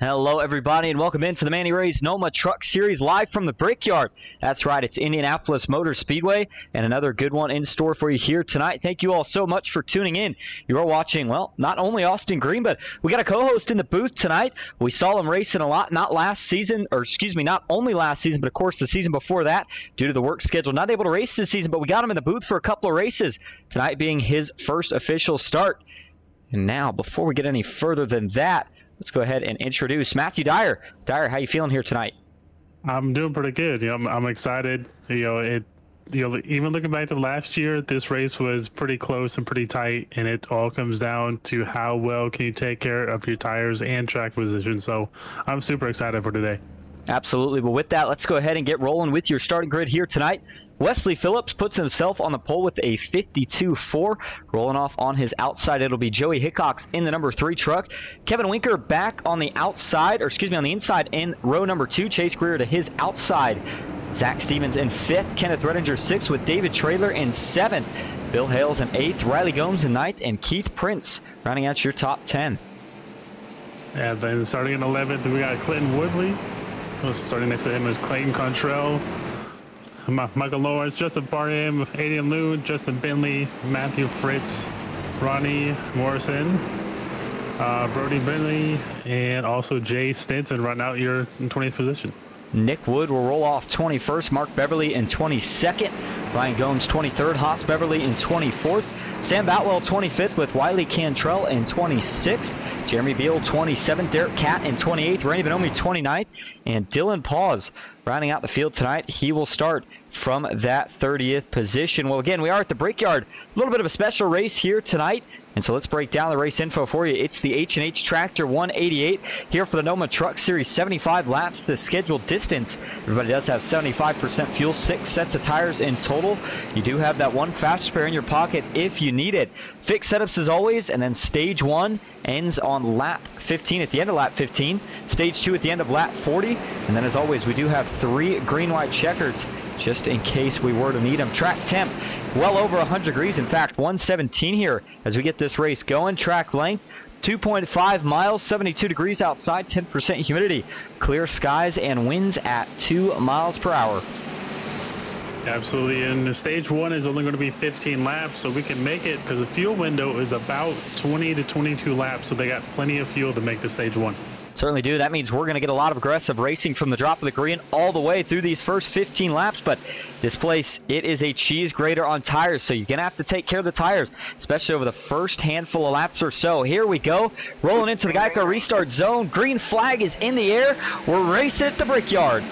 Hello, everybody, and welcome into the Manny Ray's NOMA Truck Series live from the Brickyard. That's right, it's Indianapolis Motor Speedway, and another good one in store for you here tonight. Thank you all so much for tuning in. You are watching, well, not only Austin Green, but we got a co host in the booth tonight. We saw him racing a lot, not last season, or excuse me, not only last season, but of course the season before that, due to the work schedule. Not able to race this season, but we got him in the booth for a couple of races, tonight being his first official start. And now, before we get any further than that, let's go ahead and introduce Matthew Dyer. Dyer, how you feeling here tonight? I'm doing pretty good. You know, I'm, I'm excited. You know, it. You know, even looking back to last year, this race was pretty close and pretty tight, and it all comes down to how well can you take care of your tires and track position. So, I'm super excited for today. Absolutely. Well, with that, let's go ahead and get rolling with your starting grid here tonight. Wesley Phillips puts himself on the pole with a 52-4. Rolling off on his outside, it'll be Joey Hickox in the number three truck. Kevin Winker back on the outside, or excuse me, on the inside in row number two. Chase Greer to his outside. Zach Stevens in fifth. Kenneth Redinger sixth with David Trailer in seventh. Bill Hales in eighth. Riley Gomes in ninth. And Keith Prince rounding out your top 10. And then starting in 11th, we got Clinton Woodley. Starting next to him is Clayton Cantrell, Michael Lawrence, Justin Barham, Aiden Lund, Justin Bentley, Matthew Fritz, Ronnie Morrison, uh, Brody Bentley, and also Jay Stinson running out your 20th position. Nick Wood will roll off 21st. Mark Beverly in 22nd. Ryan Gomes 23rd. Haas Beverly in 24th. Sam Boutwell 25th with Wiley Cantrell in 26th. Jeremy Beal 27th. Derek Catt in 28th. Randy Bonomi 29th. And Dylan Paws rounding out the field tonight. He will start from that 30th position. Well, again, we are at the Brickyard. A little bit of a special race here tonight. And so let's break down the race info for you. It's the H&H Tractor 188 here for the NOMA Truck Series. 75 laps, the scheduled distance. Everybody does have 75% fuel, six sets of tires in total. You do have that one fast spare in your pocket if you need it. Fixed setups as always, and then stage one ends on lap 15 at the end of lap 15. Stage two at the end of lap 40. And then as always, we do have three green-white checkers just in case we were to need them. Track temp, well over 100 degrees. In fact, 117 here as we get this race going. Track length, 2.5 miles, 72 degrees outside, 10% humidity. Clear skies and winds at 2 miles per hour. Absolutely, and the stage one is only going to be 15 laps, so we can make it because the fuel window is about 20 to 22 laps, so they got plenty of fuel to make the stage one. Certainly do. That means we're going to get a lot of aggressive racing from the drop of the green all the way through these first 15 laps. But this place, it is a cheese grater on tires, so you're going to have to take care of the tires, especially over the first handful of laps or so. Here we go, rolling into the Geico restart zone. Green flag is in the air. We're racing at the Brickyard.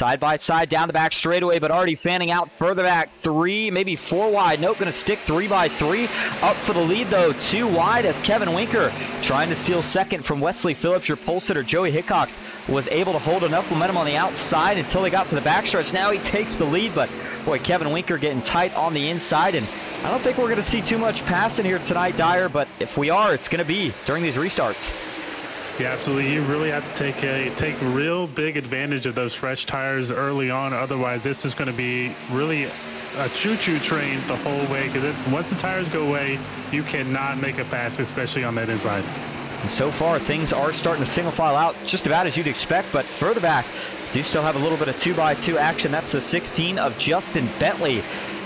Side by side down the back straightaway, but already fanning out further back. Three, maybe four wide. Nope, going to stick three by three. Up for the lead, though. Two wide as Kevin Winker trying to steal second from Wesley Phillips. Your pole sitter, Joey Hickox, was able to hold enough momentum on the outside until they got to the backstretch. Now he takes the lead, but boy, Kevin Winker getting tight on the inside. And I don't think we're going to see too much passing here tonight, Dyer, but if we are, it's going to be during these restarts. Yeah, absolutely. You really have to take a take real big advantage of those fresh tires early on. Otherwise, this is going to be really a choo-choo train the whole way. Because once the tires go away, you cannot make a pass, especially on that inside. And so far, things are starting to single file out just about as you'd expect. But further back, do still have a little bit of two by two action. That's the 16 of Justin Bentley.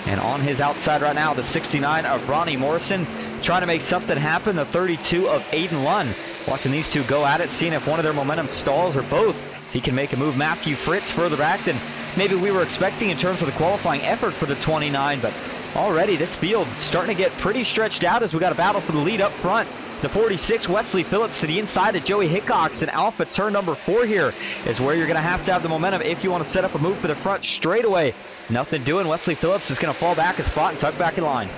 And on his outside right now, the 69 of Ronnie Morrison trying to make something happen. The 32 of Aiden Lund. Watching these two go at it, seeing if one of their momentum stalls or both. He can make a move, Matthew Fritz further back than maybe we were expecting in terms of the qualifying effort for the 29. But already this field starting to get pretty stretched out as we got a battle for the lead up front. The 46, Wesley Phillips to the inside of Joey Hickox. And Alpha turn number four here is where you're going to have to have the momentum if you want to set up a move for the front straight away. Nothing doing. Wesley Phillips is going to fall back a spot and tuck back in line.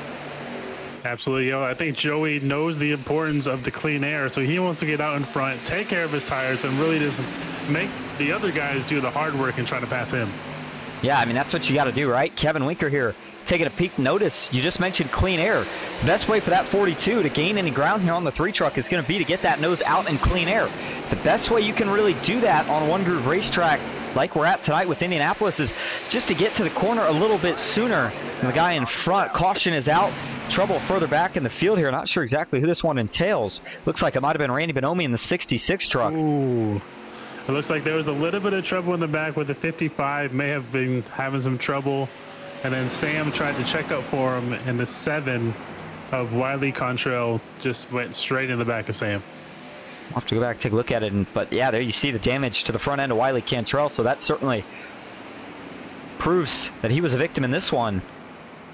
Absolutely. Yo, I think Joey knows the importance of the clean air, so he wants to get out in front, take care of his tires, and really just make the other guys do the hard work and try to pass him. Yeah, I mean, that's what you got to do, right? Kevin Winker here taking a peek. Notice you just mentioned clean air. Best way for that 42 to gain any ground here on the three truck is going to be to get that nose out in clean air. The best way you can really do that on one groove racetrack like we're at tonight with Indianapolis is just to get to the corner a little bit sooner. And the guy in front, caution is out. Trouble further back in the field here. Not sure exactly who this one entails. Looks like it might have been Randy Bonomi in the 66 truck. Ooh. It looks like there was a little bit of trouble in the back with the 55. May have been having some trouble. And then Sam tried to check up for him, and the 7 of Wiley Cantrell just went straight in the back of Sam. I'll have to go back and take a look at it. And, but yeah, there you see the damage to the front end of Wiley Cantrell. So that certainly proves that he was a victim in this one.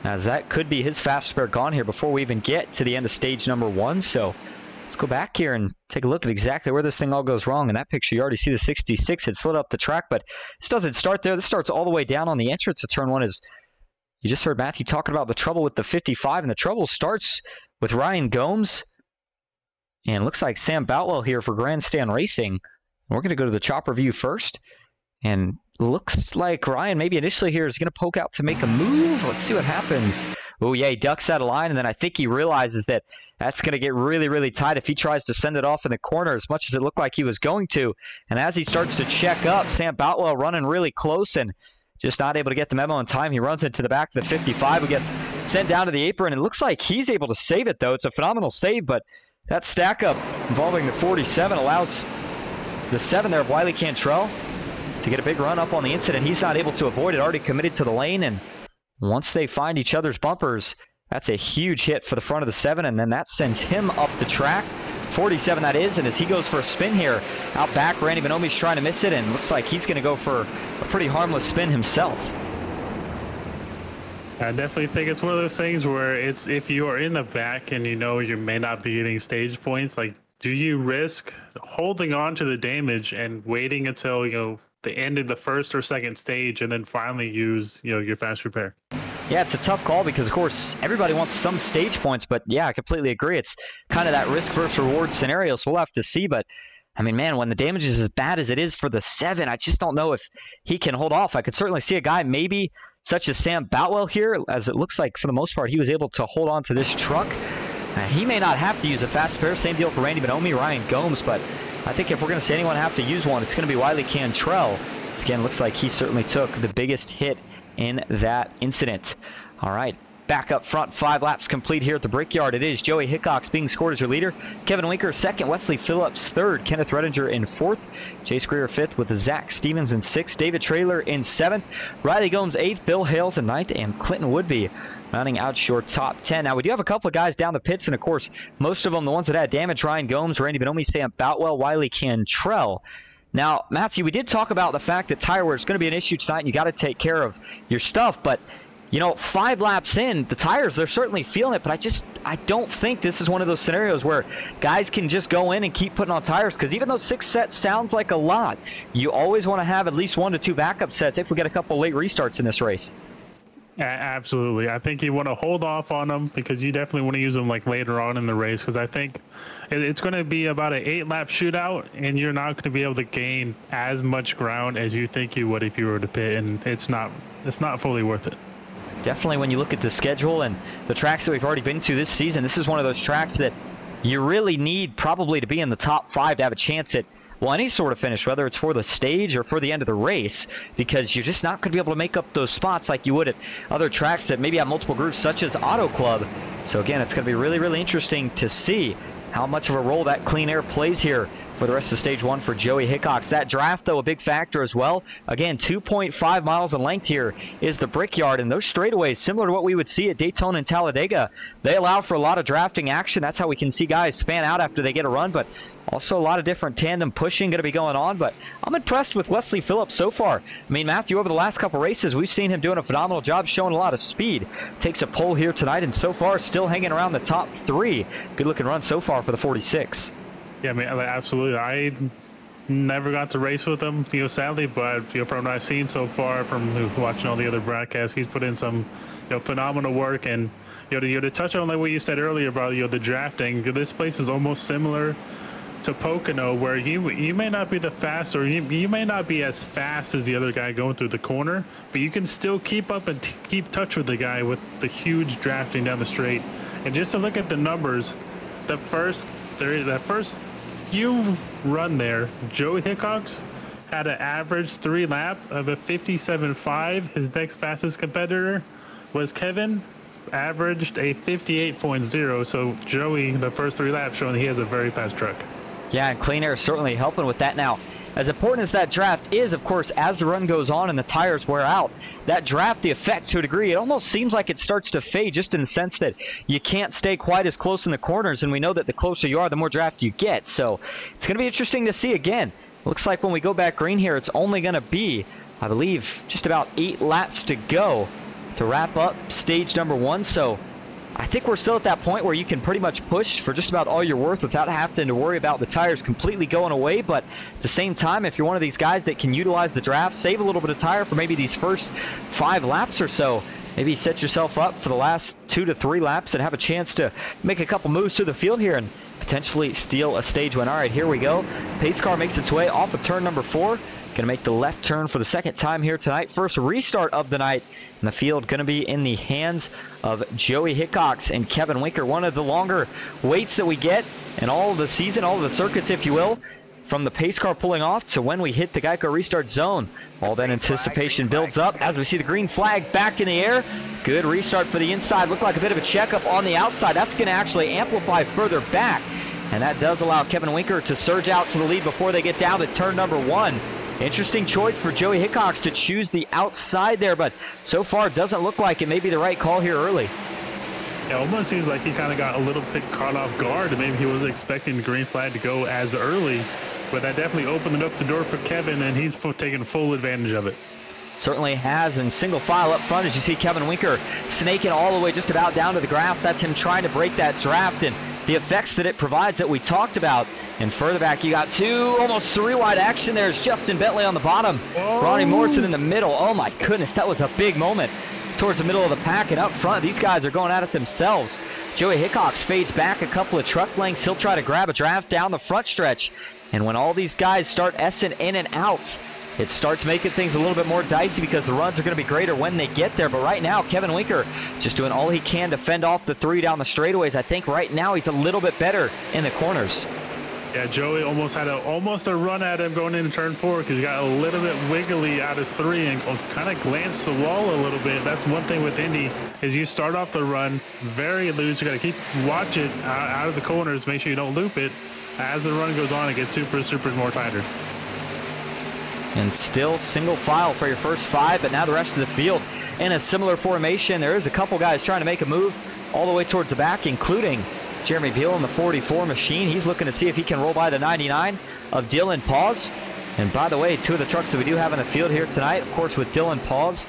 As that could be his fast spare gone here before we even get to the end of stage number one. So let's go back here and take a look at exactly where this thing all goes wrong. In that picture, you already see the 66 had slid up the track, but this doesn't start there. This starts all the way down on the entrance to turn one. Is you just heard Matthew talking about the trouble with the 55, and the trouble starts with Ryan Gomes. And looks like Sam Boutwell here for Grandstand Racing. We're going to go to the chopper view first. And looks like Ryan maybe initially here is going to poke out to make a move. Let's see what happens. Oh, yeah, he ducks out of line, and then I think he realizes that that's going to get really, really tight if he tries to send it off in the corner as much as it looked like he was going to. And as he starts to check up, Sam Boutwell running really close and just not able to get the memo in time. He runs into the back of the 55 who gets sent down to the apron. And it looks like he's able to save it, though. It's a phenomenal save, but that stack up involving the 47 allows the 7 there of Wiley Cantrell to get a big run up on the incident. He's not able to avoid it, already committed to the lane. And once they find each other's bumpers, that's a huge hit for the front of the 7, and then that sends him up the track. 47 that is, and as he goes for a spin here, out back, Randy Bonomi's trying to miss it, and looks like he's going to go for a pretty harmless spin himself. I definitely think it's one of those things where it's if you are in the back and you know you may not be getting stage points, like do you risk holding on to the damage and waiting until you know the end of the first or second stage and then finally use you know your fast repair? Yeah, it's a tough call because, of course, everybody wants some stage points, but yeah, I completely agree. It's kind of that risk versus reward scenario, so we'll have to see. But I mean, man, when the damage is as bad as it is for the seven, I just don't know if he can hold off. I could certainly see a guy maybe such as Sam Boutwell here, as it looks like for the most part he was able to hold on to this truck. Uh, he may not have to use a fast spare. Same deal for Randy Bonomi, Ryan Gomes, but I think if we're going to see anyone have to use one, it's going to be Wiley Cantrell. This again looks like he certainly took the biggest hit in that incident. All right, back up front, five laps complete here at the Brickyard. It is Joey Hickox being scored as your leader. Kevin Winker second, Wesley Phillips third, Kenneth Redinger in fourth, Chase Greer fifth with Zach Stevens in sixth, David Trailer in seventh, Riley Gomes eighth, Bill Hales in ninth, and Clinton Woodby rounding out your top 10. Now, we do have a couple of guys down the pits, and of course, most of them, the ones that had damage, Ryan Gomes, Randy Bonomi, Sam Boutwell, Wiley Cantrell. Now, Matthew, we did talk about the fact that tire wear is going to be an issue tonight, and you got to take care of your stuff, but you know, five laps in, the tires, they're certainly feeling it, but I just, I don't think this is one of those scenarios where guys can just go in and keep putting on tires because even though six sets sounds like a lot, you always want to have at least one to two backup sets if we get a couple late restarts in this race. Absolutely. I think you want to hold off on them because you definitely want to use them like later on in the race because I think it's going to be about an eight lap shootout and you're not going to be able to gain as much ground as you think you would if you were to pit and it's not it's not fully worth it. Definitely when you look at the schedule and the tracks that we've already been to this season, this is one of those tracks that you really need probably to be in the top five to have a chance at well any sort of finish, whether it's for the stage or for the end of the race, because you're just not going to be able to make up those spots like you would at other tracks that maybe have multiple groups, such as Auto Club. So again, it's going to be really, really interesting to see how much of a role that clean air plays here for the rest of stage one for Joey Hickox. That draft, though, a big factor as well. Again, 2.5 miles in length here is the Brickyard, and those straightaways, similar to what we would see at Daytona and Talladega, they allow for a lot of drafting action. That's how we can see guys fan out after they get a run, but also a lot of different tandem pushing going to be going on. But I'm impressed with Wesley Phillips so far. I mean, Matthew, over the last couple races, we've seen him doing a phenomenal job showing a lot of speed. Takes a pole here tonight, and so far still hanging around the top three. Good looking run so far for the 46. Yeah, I mean, absolutely. I never got to race with him, you know, sadly, but you know, from what I've seen so far, from watching all the other broadcasts, he's put in some, you know, phenomenal work. And you know, to, you know, to touch on like what you said earlier about you know the drafting, this place is almost similar to Pocono, where you you may not be the fast, or you, you may not be as fast as the other guy going through the corner, but you can still keep up and t- keep touch with the guy with the huge drafting down the straight. And just to look at the numbers, the first there that first few run there, Joey Hickox had an average three lap of a 57.5. His next fastest competitor was Kevin, averaged a 58.0. So Joey, the first three laps, showing he has a very fast truck. Yeah, and clean air is certainly helping with that now. As important as that draft is, of course, as the run goes on and the tires wear out, that draft, the effect to a degree, it almost seems like it starts to fade just in the sense that you can't stay quite as close in the corners, and we know that the closer you are, the more draft you get. So it's going to be interesting to see again. Looks like when we go back green here, it's only going to be, I believe, just about eight laps to go to wrap up stage number one. So I think we're still at that point where you can pretty much push for just about all you're worth without having to worry about the tires completely going away. But at the same time, if you're one of these guys that can utilize the draft, save a little bit of tire for maybe these first five laps or so, maybe set yourself up for the last two to three laps and have a chance to make a couple moves through the field here and potentially steal a stage win. All right, here we go. Pace car makes its way off of turn number four. Going to make the left turn for the second time here tonight. First restart of the night. And the field going to be in the hands of Joey Hickox and Kevin Winker. One of the longer waits that we get in all of the season, all of the circuits, if you will. From the pace car pulling off to when we hit the Geico restart zone. All that anticipation builds up as we see the green flag back in the air. Good restart for the inside. Looked like a bit of a checkup on the outside. That's going to actually amplify further back. And that does allow Kevin Winker to surge out to the lead before they get down to turn number one. Interesting choice for Joey Hickox to choose the outside there, but so far it doesn't look like it may be the right call here early. It almost seems like he kind of got a little bit caught off guard. Maybe he wasn't expecting the green flag to go as early, but that definitely opened up the door for Kevin, and he's taking full advantage of it. Certainly has in single file up front as you see Kevin Winker snaking all the way just about down to the grass. That's him trying to break that draft and the effects that it provides that we talked about. And further back, you got two, almost three wide action. There's Justin Bentley on the bottom, Ronnie Morrison in the middle. Oh my goodness, that was a big moment towards the middle of the pack and up front. These guys are going at it themselves. Joey Hickox fades back a couple of truck lengths. He'll try to grab a draft down the front stretch. And when all these guys start S-ing in and out, it starts making things a little bit more dicey because the runs are going to be greater when they get there. But right now, Kevin Winker just doing all he can to fend off the three down the straightaways. I think right now he's a little bit better in the corners. Yeah, Joey almost had a almost a run at him going into turn four because he got a little bit wiggly out of three and kind of glanced the wall a little bit. That's one thing with Indy is you start off the run very loose. You got to keep watch it out, out of the corners. Make sure you don't loop it. As the run goes on, it gets super super more tighter. And still single file for your first five, but now the rest of the field in a similar formation. There is a couple guys trying to make a move all the way towards the back, including Jeremy Beal in the 44 machine. He's looking to see if he can roll by the 99 of Dylan Paws. And by the way, two of the trucks that we do have in the field here tonight, of course, with Dylan Paws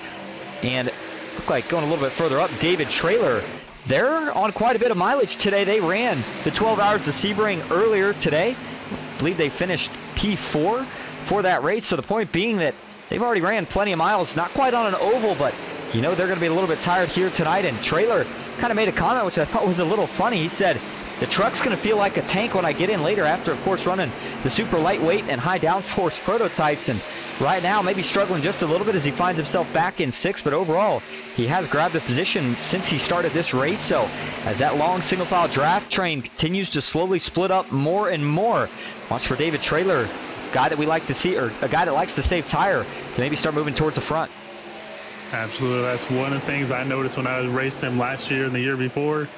and look like going a little bit further up. David Trailer, they're on quite a bit of mileage today. They ran the 12 hours of Sebring earlier today. I believe they finished P4 for that race. So the point being that they've already ran plenty of miles, not quite on an oval, but you know they're going to be a little bit tired here tonight. And Trailer kind of made a comment which I thought was a little funny. He said, the truck's going to feel like a tank when I get in later after, of course, running the super lightweight and high downforce prototypes. And right now, maybe struggling just a little bit as he finds himself back in sixth. But overall, he has grabbed the position since he started this race. So as that long single file draft train continues to slowly split up more and more, watch for David Trailer, guy that we like to see, or a guy that likes to save tire, to maybe start moving towards the front. Absolutely. That's one of the things I noticed when I raced him last year and the year before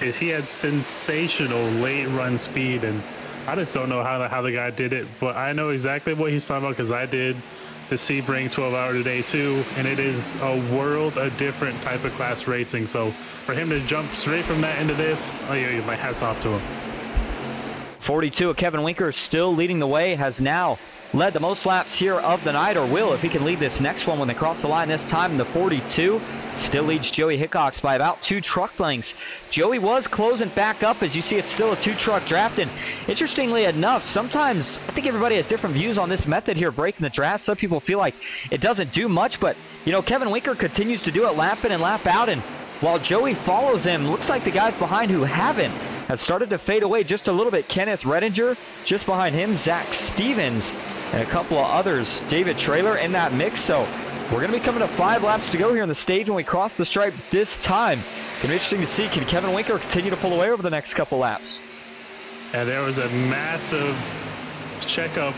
is he had sensational late run speed and I just don't know how the, how the guy did it, but I know exactly what he's talking about because I did the Sebring 12 hour today too, and it is a world, a different type of class racing. So for him to jump straight from that into this, oh yeah, my hats off to him. 42 of Kevin Winker still leading the way, has now led the most laps here of the night, or will if he can lead this next one when they cross the line this time in the 42. Still leads Joey Hickox by about two truck lengths. Joey was closing back up. As you see, it's still a two-truck draft. And interestingly enough, sometimes I think everybody has different views on this method here, breaking the draft. Some people feel like it doesn't do much, but, you know, Kevin Winker continues to do it lap in and lap out. And while Joey follows him, looks like the guys behind who haven't have started to fade away just a little bit. Kenneth Redinger just behind him, Zach Stevens, and a couple of others. David Trailer in that mix. So we're going to be coming to five laps to go here on the stage when we cross the stripe this time. Be interesting to see. Can Kevin Winker continue to pull away over the next couple laps? Yeah, there was a massive checkup.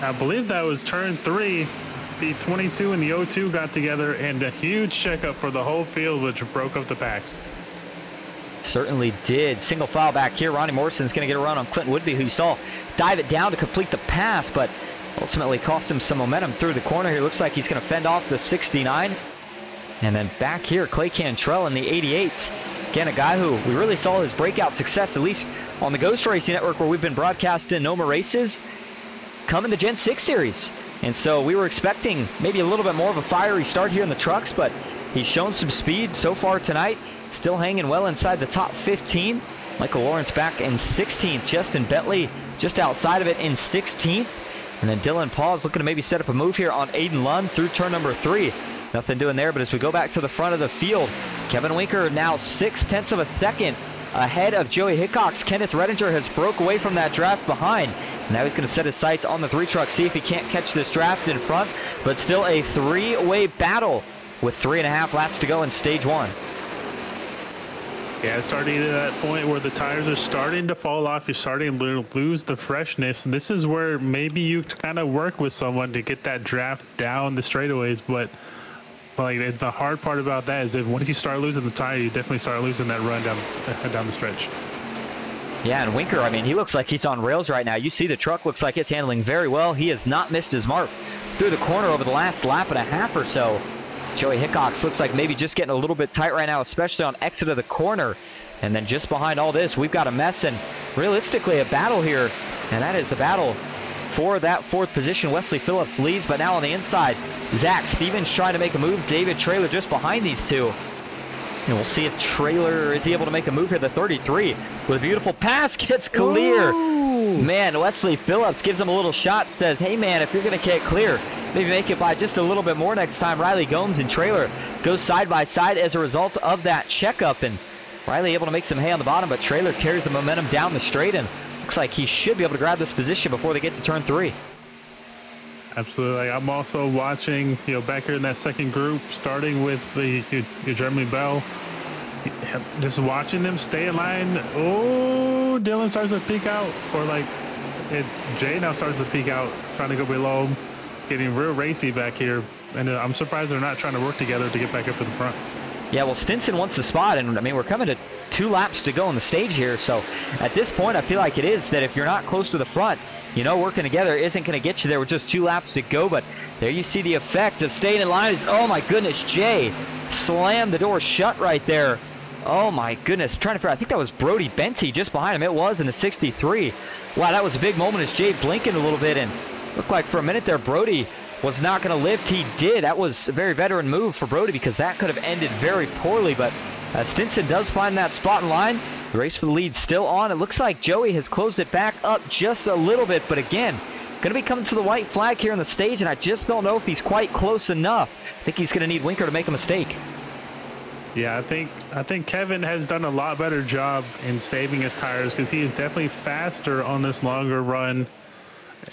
I believe that was turn three. The 22 and the 02 got together and a huge checkup for the whole field, which broke up the packs. Certainly did. Single file back here. Ronnie Morrison's going to get a run on Clinton Woodby, who you saw dive it down to complete the pass, but ultimately cost him some momentum through the corner here. Looks like he's going to fend off the 69. And then back here, Clay Cantrell in the 88. Again, a guy who we really saw his breakout success, at least on the Ghost Racing Network where we've been broadcasting NOMA races, coming in the Gen 6 series. And so we were expecting maybe a little bit more of a fiery start here in the trucks, but he's shown some speed so far tonight. Still hanging well inside the top 15. Michael Lawrence back in 16th. Justin Bentley just outside of it in 16th. And then Dylan Paws looking to maybe set up a move here on Aiden Lund through turn number three. Nothing doing there, but as we go back to the front of the field, Kevin Winker now six tenths of a second ahead of Joey Hickox. Kenneth Redinger has broke away from that draft behind. Now he's going to set his sights on the three truck, see if he can't catch this draft in front, but still a three-way battle with three and a half laps to go in stage one. Yeah, starting at that point where the tires are starting to fall off, you're starting to lose the freshness. This is where maybe you kind of work with someone to get that draft down the straightaways. But like the hard part about that is that once you start losing the tire, you definitely start losing that run down down the stretch. Yeah, and Winker, I mean, he looks like he's on rails right now. You see the truck looks like it's handling very well. He has not missed his mark through the corner over the last lap and a half or so. Joey Hickox looks like maybe just getting a little bit tight right now, especially on exit of the corner. And then just behind all this, we've got a mess and realistically a battle here. And that is the battle for that fourth position. Wesley Phillips leads, but now on the inside, Zach Stevens trying to make a move. David Trailer just behind these two. And we'll see if Trailer is he able to make a move here. The 33 with a beautiful pass gets clear. Ooh. Man, Wesley Phillips gives him a little shot, says, hey man, if you're going to get clear, maybe make it by just a little bit more next time. Riley Gomes and Trailer go side by side as a result of that checkup. And Riley able to make some hay on the bottom, but Trailer carries the momentum down the straight and looks like he should be able to grab this position before they get to turn three. Absolutely. I'm also watching, you know, back here in that second group, starting with the your Jeremy Beal. Just watching them stay in line. Oh, Dylan starts to peek out, or like it, Jay now starts to peek out, trying to go below, getting real racy back here. And uh, I'm surprised they're not trying to work together to get back up to the front. Yeah, well, Stinson wants the spot, and I mean, we're coming to two laps to go on the stage here. So at this point, I feel like it is that if you're not close to the front, you know, working together isn't going to get you there with just two laps to go. But there you see the effect of staying in line. Is oh my goodness, Jay slammed the door shut right there. Oh my goodness, I'm trying to figure. I think that was Brody Benty just behind him. It was in the 63. Wow, that was a big moment as Jay blinking a little bit and looked like for a minute there Brody was not going to lift. He did. That was a very veteran move for Brody because that could have ended very poorly. But uh, Stinson does find that spot in line. The race for the lead still on. It looks like Joey has closed it back up just a little bit. But again, going to be coming to the white flag here on the stage, and I just don't know if he's quite close enough. I think he's going to need Winker to make a mistake. Yeah, I think I think Kevin has done a lot better job in saving his tires because he is definitely faster on this longer run.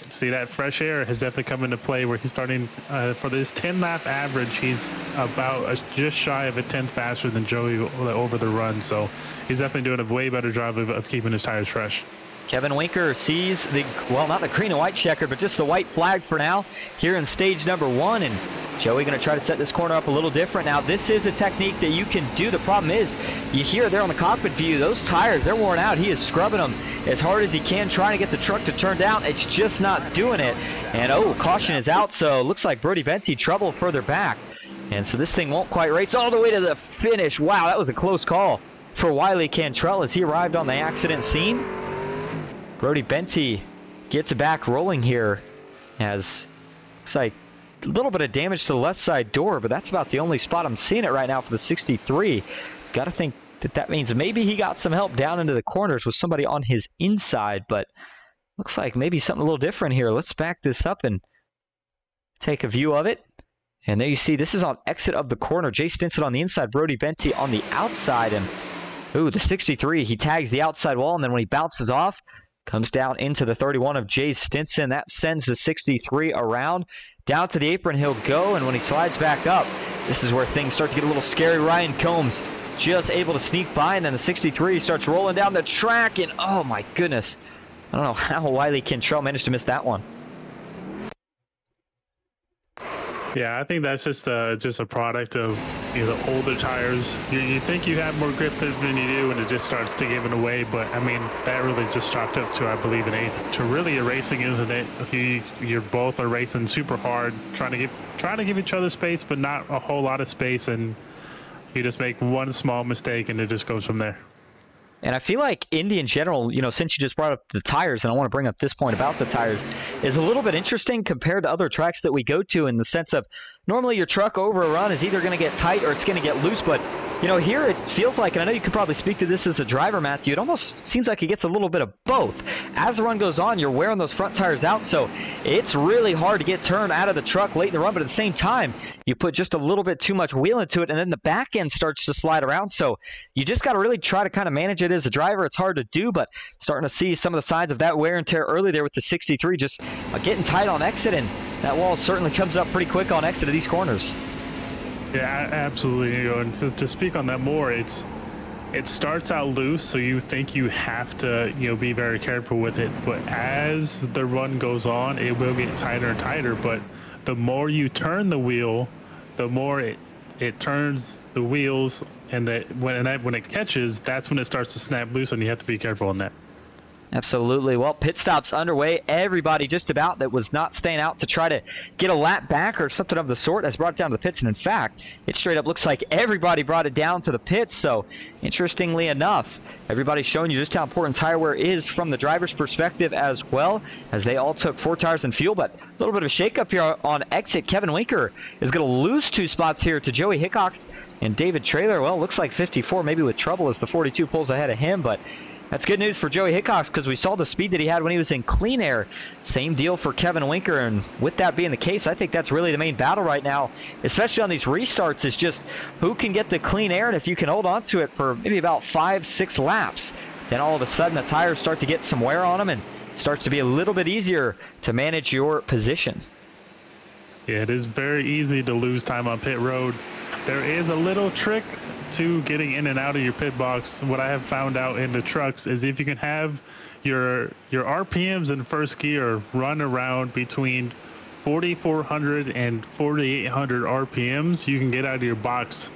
See that fresh air has definitely come into play where he's starting uh, for this 10 lap average. He's about a, just shy of a tenth faster than Joey over the run, so he's definitely doing a way better job of, of keeping his tires fresh. Kevin Winker sees the, well, not the green and white checker, but just the white flag for now here in stage number one. And Joey going to try to set this corner up a little different. Now, this is a technique that you can do. The problem is, you hear there on the cockpit view, those tires, they're worn out. He is scrubbing them as hard as he can, trying to get the truck to turn down. It's just not doing it. And, oh, caution is out, so looks like Brody Benty trouble further back. And so this thing won't quite race all the way to the finish. Wow, that was a close call for Wiley Cantrell as he arrived on the accident scene. Brody Benty gets back rolling here as looks like a little bit of damage to the left side door, but that's about the only spot I'm seeing it right now for the 63. Got to think that that means maybe he got some help down into the corners with somebody on his inside, but looks like maybe something a little different here. Let's back this up and take a view of it. And there you see, this is on exit of the corner. Jay Stinson on the inside, Brody Benty on the outside. And, ooh, the 63, he tags the outside wall, and then when he bounces off, Comes down into the 31 of Jay Stinson. That sends the 63 around. Down to the apron he'll go, and when he slides back up, this is where things start to get a little scary. Ryan Gomes just able to sneak by, and then the 63 starts rolling down the track, and oh my goodness. I don't know how Wiley Cantrell managed to miss that one. Yeah, I think that's just just a product of you know the older tires. You, you think you have more grip than you do, and it just starts to give it away. But I mean, that really just chalked up to I believe an eighth. To really a racing, isn't it? You you're both are racing super hard, trying to give trying to give each other space, but not a whole lot of space, and you just make one small mistake, and it just goes from there. And I feel like Indy in general, you know, since you just brought up the tires, and I want to bring up this point about the tires, is a little bit interesting compared to other tracks that we go to in the sense of normally your truck over a run is either going to get tight or it's going to get loose, but you know, here it feels like, and I know you could probably speak to this as a driver, Matthew, it almost seems like it gets a little bit of both. As the run goes on, you're wearing those front tires out, so it's really hard to get turned out of the truck late in the run, but at the same time, you put just a little bit too much wheel into it, and then the back end starts to slide around, so you just got to really try to kind of manage it as a driver. It's hard to do, but starting to see some of the signs of that wear and tear early there with the 63, just uh, getting tight on exit, and that wall certainly comes up pretty quick on exit of these corners. Yeah, absolutely. And to, to speak on that more, it's it starts out loose, so you think you have to, you know, be very careful with it. But as the run goes on, it will get tighter and tighter. But the more you turn the wheel, the more it it turns the wheels, and that when and that, when it catches, that's when it starts to snap loose, and you have to be careful on that. Absolutely. Well, pit stops underway. Everybody just about that was not staying out to try to get a lap back or something of the sort has brought it down to the pits. And in fact, it straight up looks like everybody brought it down to the pits. So, interestingly enough, everybody's showing you just how important tire wear is from the driver's perspective as well, as they all took four tires and fuel. But a little bit of a shakeup here on exit. Kevin Winker is going to lose two spots here to Joey Hickox and David Trailer. Well, looks like 54, maybe with trouble as the 42 pulls ahead of him. But that's good news for Joey Hickox because we saw the speed that he had when he was in clean air. Same deal for Kevin Winker, and with that being the case, I think that's really the main battle right now, especially on these restarts, is just who can get the clean air, and if you can hold on to it for maybe about five, six laps, then all of a sudden the tires start to get some wear on them and starts to be a little bit easier to manage your position. Yeah, it is very easy to lose time on pit road. There is a little trick to getting in and out of your pit box, what I have found out in the trucks is if you can have your your RPMs in first gear run around between 4400 and 4800 RPMs, you can get out of your box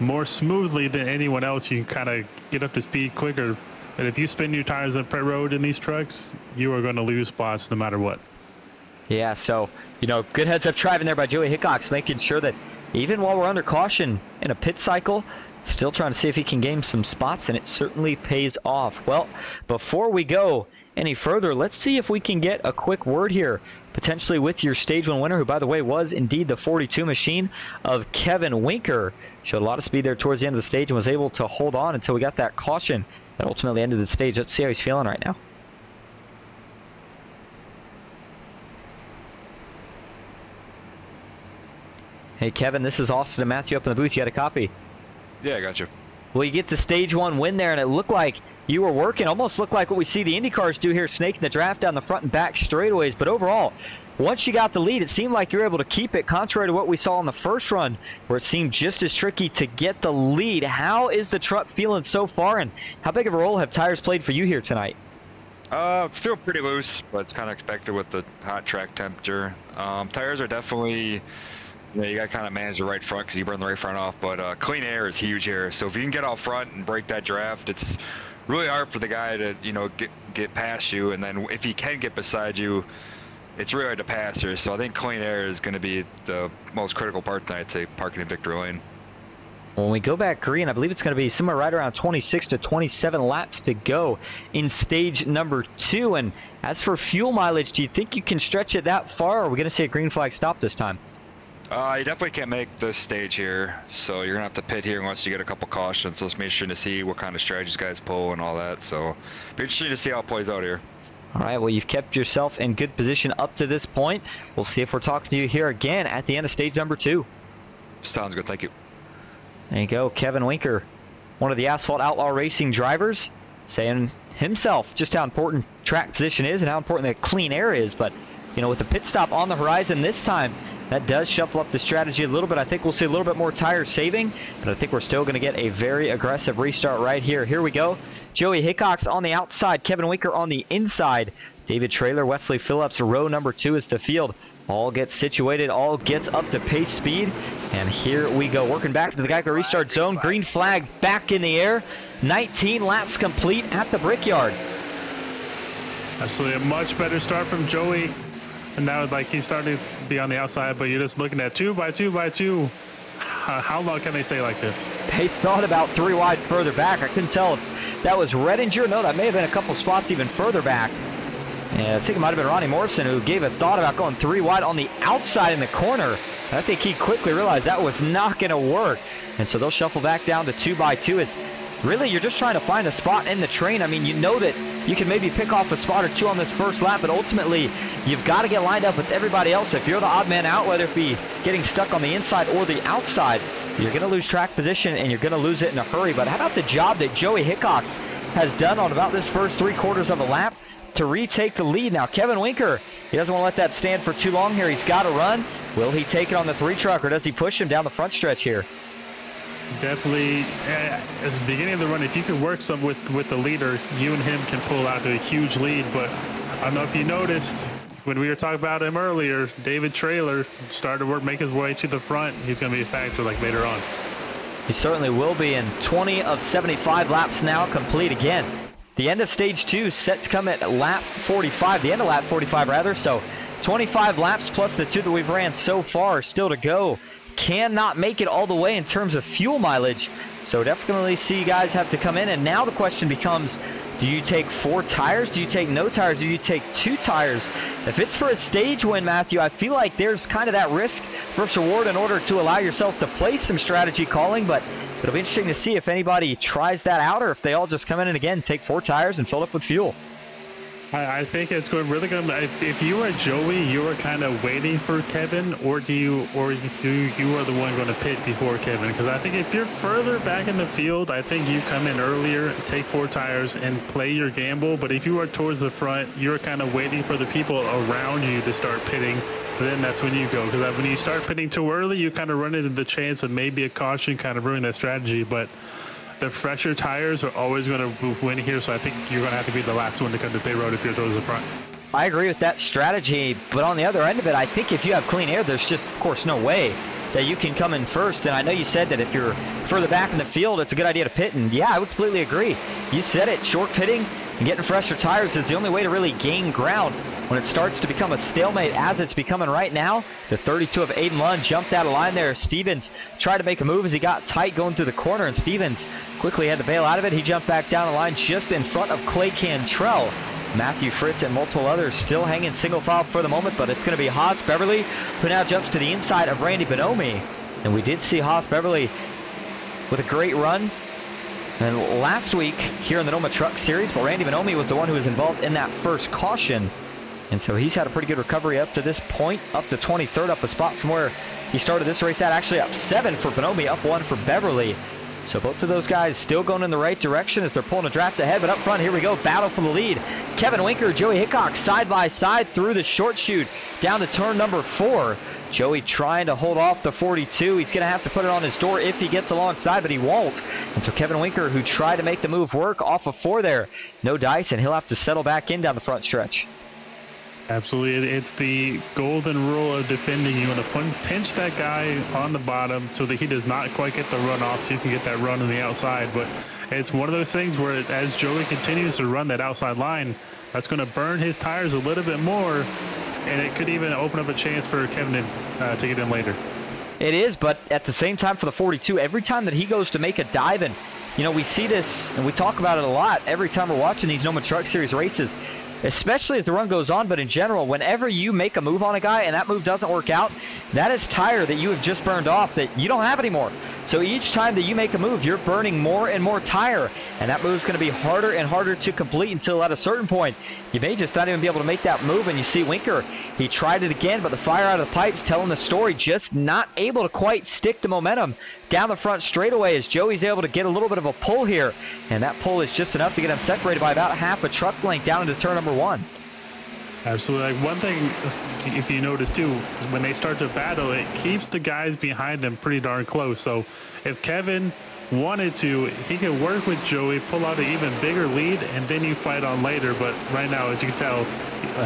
more smoothly than anyone else. You can kind of get up to speed quicker. And if you spin your tires on pit road in these trucks, you are going to lose spots no matter what. Yeah, so, you know, good heads up driving there by Joey Hickox, making sure that even while we're under caution in a pit cycle, Still trying to see if he can gain some spots, and it certainly pays off. Well, before we go any further, let's see if we can get a quick word here, potentially with your stage one winner, who, by the way, was indeed the 42 machine of Kevin Winker. Showed a lot of speed there towards the end of the stage and was able to hold on until we got that caution that ultimately ended the stage. Let's see how he's feeling right now. Hey, Kevin, this is Austin and Matthew up in the booth. You got a copy? Yeah, I got you. Well, you get the stage one win there, and it looked like you were working, almost looked like what we see the Indy cars do here, snaking the draft down the front and back straightaways. But overall, once you got the lead, it seemed like you were able to keep it, contrary to what we saw in the first run, where it seemed just as tricky to get the lead. How is the truck feeling so far, and how big of a role have tires played for you here tonight? Uh, it's feel pretty loose, but it's kind of expected with the hot track temperature. Um, tires are definitely Yeah, you got to kind of manage the right front because you burn the right front off. But uh, clean air is huge here. So if you can get out front and break that draft, it's really hard for the guy to you know get get past you. And then if he can get beside you, it's really hard to pass here. So I think clean air is going to be the most critical part tonight to parking in victory lane. When we go back green, I believe it's going to be somewhere right around 26 to 27 laps to go in stage number two. And as for fuel mileage, do you think you can stretch it that far, or are we going to see a green flag stop this time? Uh, you definitely can't make this stage here, so you're gonna have to pit here once you get a couple cautions. So it's interesting to see what kind of strategies guys pull and all that. So be interesting to see how it plays out here. All right, well, you've kept yourself in good position up to this point. We'll see if we're talking to you here again at the end of stage number two. Sounds good. Thank you. There you go, Kevin Winker, one of the Asphalt Outlaw Racing drivers, saying himself just how important track position is and how important the clean air is. But, you know, with the pit stop on the horizon this time, that does shuffle up the strategy a little bit. I think we'll see a little bit more tire saving, but I think we're still going to get a very aggressive restart right here. Here we go. Joey Hickox on the outside, Kevin Winker on the inside. David Trailer, Wesley Phillips, row number two is the field. All gets situated, all gets up to pace speed. And here we go, working back to the Geico restart zone. Green flag back in the air. 19 laps complete at the Brickyard. Absolutely a much better start from Joey. And now, like, he's starting to be on the outside, but you're just looking at two by two by two. Uh, how long can they stay like this? They thought about three wide further back. I couldn't tell if that was Redinger. No, that may have been a couple spots even further back. And I think it might have been Ronnie Morrison who gave a thought about going three wide on the outside in the corner. I think he quickly realized that was not going to work. And so they'll shuffle back down to two by two. It's really, you're just trying to find a spot in the train. I mean, you know that you can maybe pick off a spot or two on this first lap, but ultimately, you've got to get lined up with everybody else. If you're the odd man out, whether it be getting stuck on the inside or the outside, you're going to lose track position and you're going to lose it in a hurry. But how about the job that Joey Hickox has done on about this first three quarters of a lap to retake the lead? Now, Kevin Winker, he doesn't want to let that stand for too long here. He's got to run. Will he take it on the three truck or does he push him down the front stretch here? Definitely, uh, as the beginning of the run, if you can work some with with the leader, you and him can pull out a huge lead. But I don't know if you noticed when we were talking about him earlier, David Trailer started to work, make his way to the front. He's going to be a factor like later on. He certainly will be. And 20 of 75 laps now complete again. The end of stage two set to come at lap 45. The end of lap 45 rather. So 25 laps plus the two that we've ran so far still to go cannot make it all the way in terms of fuel mileage. So definitely see you guys have to come in. And now the question becomes, do you take four tires? Do you take no tires? Do you take two tires? If it's for a stage win, Matthew, I feel like there's kind of that risk versus reward in order to allow yourself to play some strategy calling. But it'll be interesting to see if anybody tries that out or if they all just come in and again take four tires and fill up with fuel. I, I think it's going really good. If, if you are Joey, you are kind of waiting for Kevin, or do you, or do you are the one going to pit before Kevin? Because I think if you're further back in the field, I think you come in earlier, take four tires, and play your gamble. But if you are towards the front, you're kind of waiting for the people around you to start pitting. Then that's when you go. Because when you start pitting too early, you kind of run into the chance of maybe a caution, kind of ruin that strategy. But the fresher tires are always going to win here, so I think you're going to have to be the last one to come to pit road if you're towards the front. I agree with that strategy, but on the other end of it, I think if you have clean air, there's just, of course, no way that you can come in first. And I know you said that if you're further back in the field, it's a good idea to pit. And yeah, I would completely agree. You said it. Short pitting and getting fresher tires is the only way to really gain ground. When it starts to become a stalemate as it's becoming right now. The 32 of Aiden Lund jumped out of line there. Stevens tried to make a move as he got tight going through the corner, and Stevens quickly had to bail out of it. He jumped back down the line just in front of Clay Cantrell. Matthew Fritz and multiple others still hanging single file for the moment, but it's going to be Haas Beverly who now jumps to the inside of Randy Bonomi. And we did see Haas Beverly with a great run. And last week here in the Noma Truck Series, but Randy Bonomi was the one who was involved in that first caution. And so he's had a pretty good recovery up to this point, up to 23rd, up a spot from where he started this race at. Actually up seven for Bonomi, up one for Beverly. So both of those guys still going in the right direction as they're pulling a draft ahead. But up front, here we go. Battle for the lead. Kevin Winker, Joey Hickox side by side through the short chute down to turn number four. Joey trying to hold off the 42. He's going to have to put it on his door if he gets alongside, but he won't. And so Kevin Winker, who tried to make the move work off of four there, no dice, and he'll have to settle back in down the front stretch. Absolutely. It's the golden rule of defending. You want to pinch that guy on the bottom so that he does not quite get the run off so you can get that run on the outside. But it's one of those things where as Joey continues to run that outside line, that's going to burn his tires a little bit more, and it could even open up a chance for Kevin to, uh, to get in later. It is, but at the same time for the 42, every time that he goes to make a dive, and you know we see this and we talk about it a lot every time we're watching these Noma Truck Series races especially as the run goes on, but in general, whenever you make a move on a guy and that move doesn't work out, that is tire that you have just burned off that you don't have anymore. So each time that you make a move, you're burning more and more tire, and that move is going to be harder and harder to complete until at a certain point, you may just not even be able to make that move. And you see Winker, he tried it again, but the fire out of the pipes telling the story, just not able to quite stick the momentum down the front straightaway as Joey's able to get a little bit of a pull here, and that pull is just enough to get him separated by about half a truck length down into turn number one. Absolutely. Like one thing, if you notice too, when they start to battle, it keeps the guys behind them pretty darn close. So if Kevin wanted to, he could work with Joey, pull out an even bigger lead, and then you fight on later. But right now, as you can tell,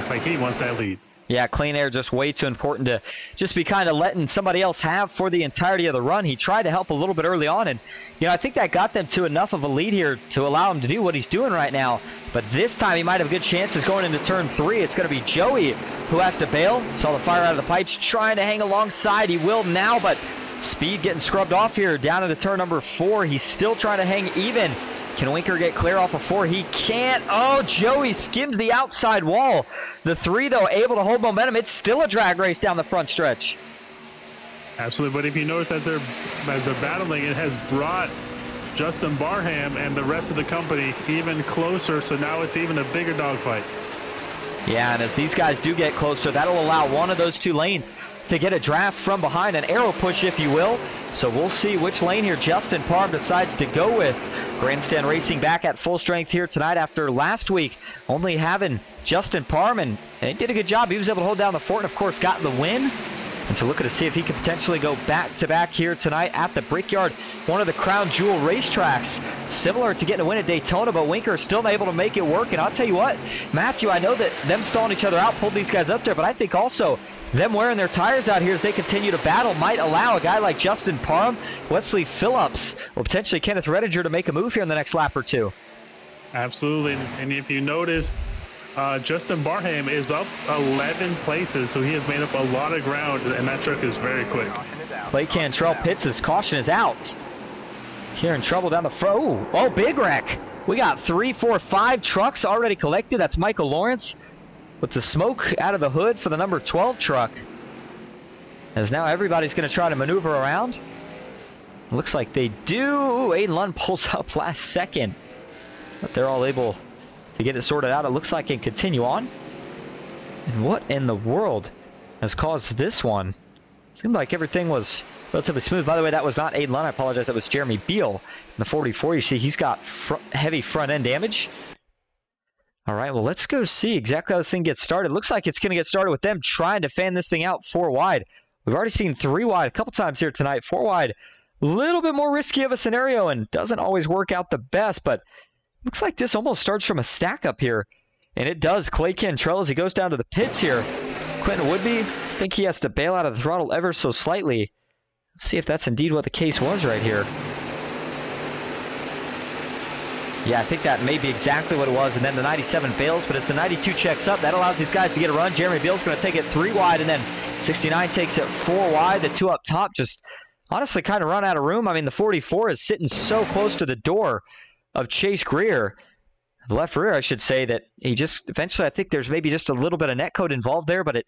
like he wants that lead. Yeah, clean air just way too important to just be kind of letting somebody else have for the entirety of the run. He tried to help a little bit early on, and you know I think that got them to enough of a lead here to allow him to do what he's doing right now. But this time he might have good chances going into turn three. It's going to be Joey who has to bail. Saw the fire out of the pipes, trying to hang alongside. He will now, but speed getting scrubbed off here down into turn number four. He's still trying to hang even. Can Winker get clear off of four? He can't. Oh, Joey skims the outside wall. The three, though, able to hold momentum. It's still a drag race down the front stretch. Absolutely, but if you notice that they're as they're battling, it has brought Justin Parham and the rest of the company even closer. So now it's even a bigger dogfight. Yeah, and as these guys do get closer, that'll allow one of those two lanes to get a draft from behind, an aero push, if you will. So we'll see which lane here Justin Parham decides to go with. Grandstand Racing back at full strength here tonight after last week only having Justin Parham, and he did a good job. He was able to hold down the fort and, of course, got the win. And so looking to see if he can potentially go back to back here tonight at the Brickyard, one of the crown jewel racetracks, similar to getting a win at Daytona, but Winker still able to make it work. And I'll tell you what, Matthew, I know that them stalling each other out pulled these guys up there, but I think also them wearing their tires out here as they continue to battle might allow a guy like Justin Parham, Wesley Phillips, or potentially Kenneth Redinger to make a move here in the next lap or two. Absolutely. And if you notice, uh, Justin Parham is up 11 places, so he has made up a lot of ground, and that truck is very quick. Clay Cantrell pits his caution is out. Here in trouble down the front. Oh, oh, big wreck. We got three, four, five trucks already collected. That's Michael Lawrence with the smoke out of the hood for the number 12 truck. As now everybody's going to try to maneuver around. Looks like they do. Aiden Lund pulls up last second. But they're all able to get it sorted out. It looks like it can continue on. And what in the world has caused this one? Seemed like everything was relatively smooth. By the way, that was not Aiden Lund. I apologize. That was Jeremy Beal in the 44. You see he's got fr heavy front end damage. All right, well, let's go see exactly how this thing gets started. Looks like it's going to get started with them trying to fan this thing out four wide. We've already seen three wide a couple times here tonight. Four wide, a little bit more risky of a scenario and doesn't always work out the best, but looks like this almost starts from a stack up here. And it does. Clay Cantrell as he goes down to the pits here. Quentin Woodby, I think he has to bail out of the throttle ever so slightly. Let's see if that's indeed what the case was right here. Yeah, I think that may be exactly what it was. And then the 97 fails, but as the 92 checks up, that allows these guys to get a run. Jeremy Beals going to take it three wide, and then 69 takes it four wide. The two up top just honestly kind of run out of room. I mean, the 44 is sitting so close to the door of Chase Greer. Left rear, I should say, that he just eventually, I think there's maybe just a little bit of net code involved there, but it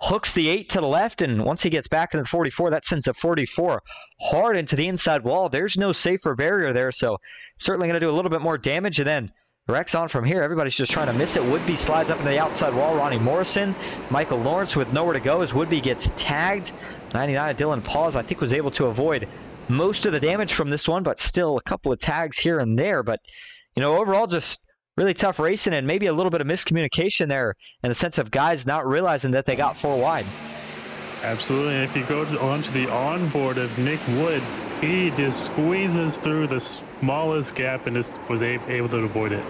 hooks the 8 to the left, and once he gets back into the 44, that sends the 44 hard into the inside wall. There's no safer barrier there, so certainly going to do a little bit more damage. And then wrecks on from here. Everybody's just trying to miss it. Woodby slides up into the outside wall. Ronnie Morrison, Michael Lawrence with nowhere to go as Woodby gets tagged. 99 Dylan Paws, I think, was able to avoid most of the damage from this one, but still a couple of tags here and there. But, you know, overall, just really tough racing and maybe a little bit of miscommunication there in the sense of guys not realizing that they got four wide. Absolutely. And if you go to, onto the onboard of Nick Wood, he just squeezes through the smallest gap and just was able to avoid it.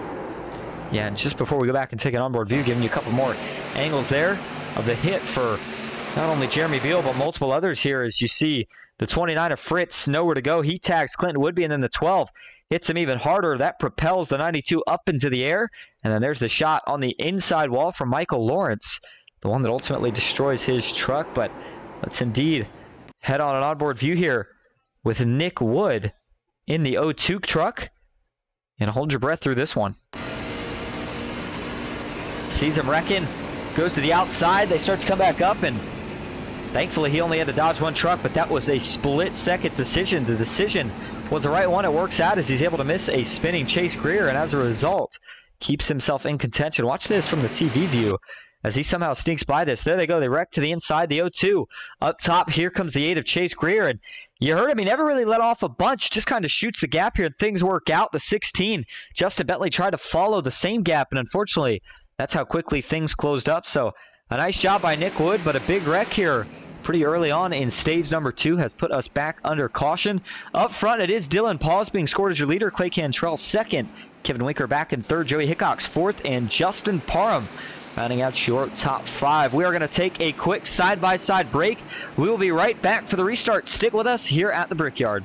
Yeah, and just before we go back and take an onboard view, giving you a couple more angles there of the hit for not only Jeremy Beal, but multiple others here as you see the 29 of Fritz, nowhere to go. He tags Clinton Woodby, and then the 12 hits him even harder. That propels the 92 up into the air. And then there's the shot on the inside wall from Michael Lawrence, the one that ultimately destroys his truck. But let's indeed head on an onboard view here with Nick Wood in the O2 truck. And hold your breath through this one. Sees him wrecking, goes to the outside. They start to come back up, and Thankfully, he only had to dodge one truck, but that was a split-second decision. The decision was the right one. It works out as he's able to miss a spinning Chase Greer, and as a result, keeps himself in contention. Watch this from the TV view as he somehow sneaks by this. There they go. They wreck to the inside. The 0-2 up top. Here comes the 8 of Chase Greer, and you heard him. He never really let off a bunch. Just kind of shoots the gap here, and things work out. The 16, Justin Bentley tried to follow the same gap, and unfortunately, that's how quickly things closed up. So a nice job by Nick Wood, but a big wreck here pretty early on in stage number two has put us back under caution. Up front, it is Dylan Paws being scored as your leader. Clay Cantrell second. Kevin Winker back in third. Joey Hickox fourth. And Justin Parham rounding out your top five. We are going to take a quick side-by-side -side break. We will be right back for the restart. Stick with us here at the Brickyard.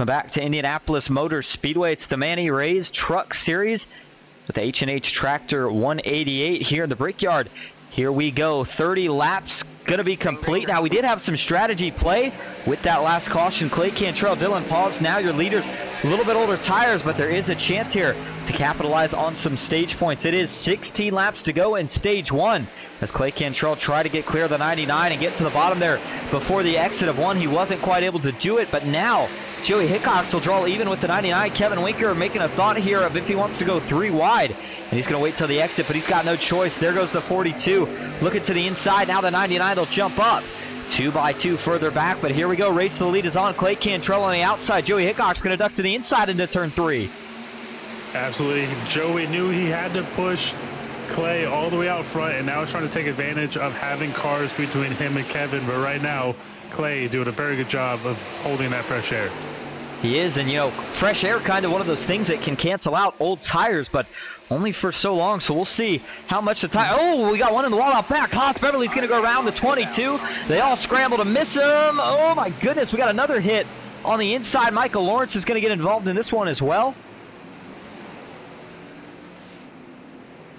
Welcome back to Indianapolis Motor Speedway. It's the Manny Rays Truck Series with the H&H Tractor 188 here in the Brickyard. Here we go. 30 laps going to be complete. Now, we did have some strategy play with that last caution. Clay Cantrell, Dylan Pauls, now your leaders. A little bit older tires, but there is a chance here to capitalize on some stage points. It is 16 laps to go in stage one as Clay Cantrell tried to get clear of the 99 and get to the bottom there before the exit of one. He wasn't quite able to do it, but now Joey Hickox will draw even with the 99. Kevin Winker making a thought here of if he wants to go three wide. And he's going to wait till the exit, but he's got no choice. There goes the 42. Looking to the inside. Now the 99 will jump up. Two by two further back, but here we go. Race to the lead is on. Clay Cantrell on the outside. Joey Hickox going to duck to the inside into turn three. Absolutely. Joey knew he had to push Clay all the way out front, and now he's trying to take advantage of having cars between him and Kevin. But right now, Clay doing a very good job of holding that fresh air. He is, and you know, fresh air kind of one of those things that can cancel out old tires, but only for so long. So we'll see how much the tire. Oh, we got one in the wall out back. Haas Beverly's going to go around the 22. They all scramble to miss him. Oh my goodness, we got another hit on the inside. Michael Lawrence is going to get involved in this one as well.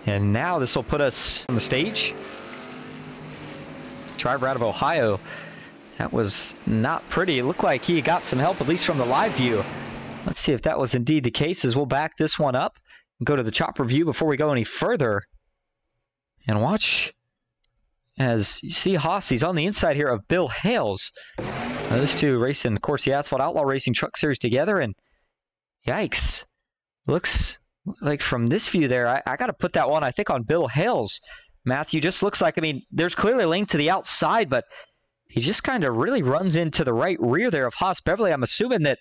And now this will put us on the stage. Driver out of Ohio. That was not pretty. It looked like he got some help, at least from the live view. Let's see if that was indeed the case as we'll back this one up and go to the chopper view before we go any further. And watch as you see Haas, he's on the inside here of Bill Hales. Those two racing, of course, the Asphalt Outlaw Racing Truck Series together, and yikes. Looks like from this view there, I, I got to put that one, I think, on Bill Hales. Matthew just looks like, I mean, there's clearly a link to the outside, but he just kind of really runs into the right rear there of Haas Beverly. I'm assuming that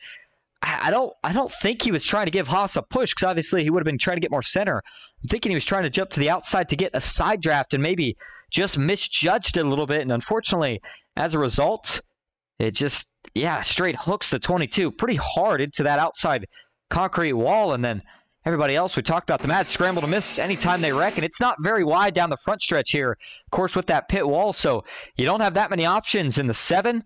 I don't I don't think he was trying to give Haas a push because obviously he would have been trying to get more center. I'm thinking he was trying to jump to the outside to get a side draft and maybe just misjudged it a little bit. And unfortunately, as a result, it just yeah straight hooks the 22 pretty hard into that outside concrete wall. And then everybody else we talked about the mad scramble to miss anytime they wreck. And it's not very wide down the front stretch here, of course, with that pit wall. So you don't have that many options in the seven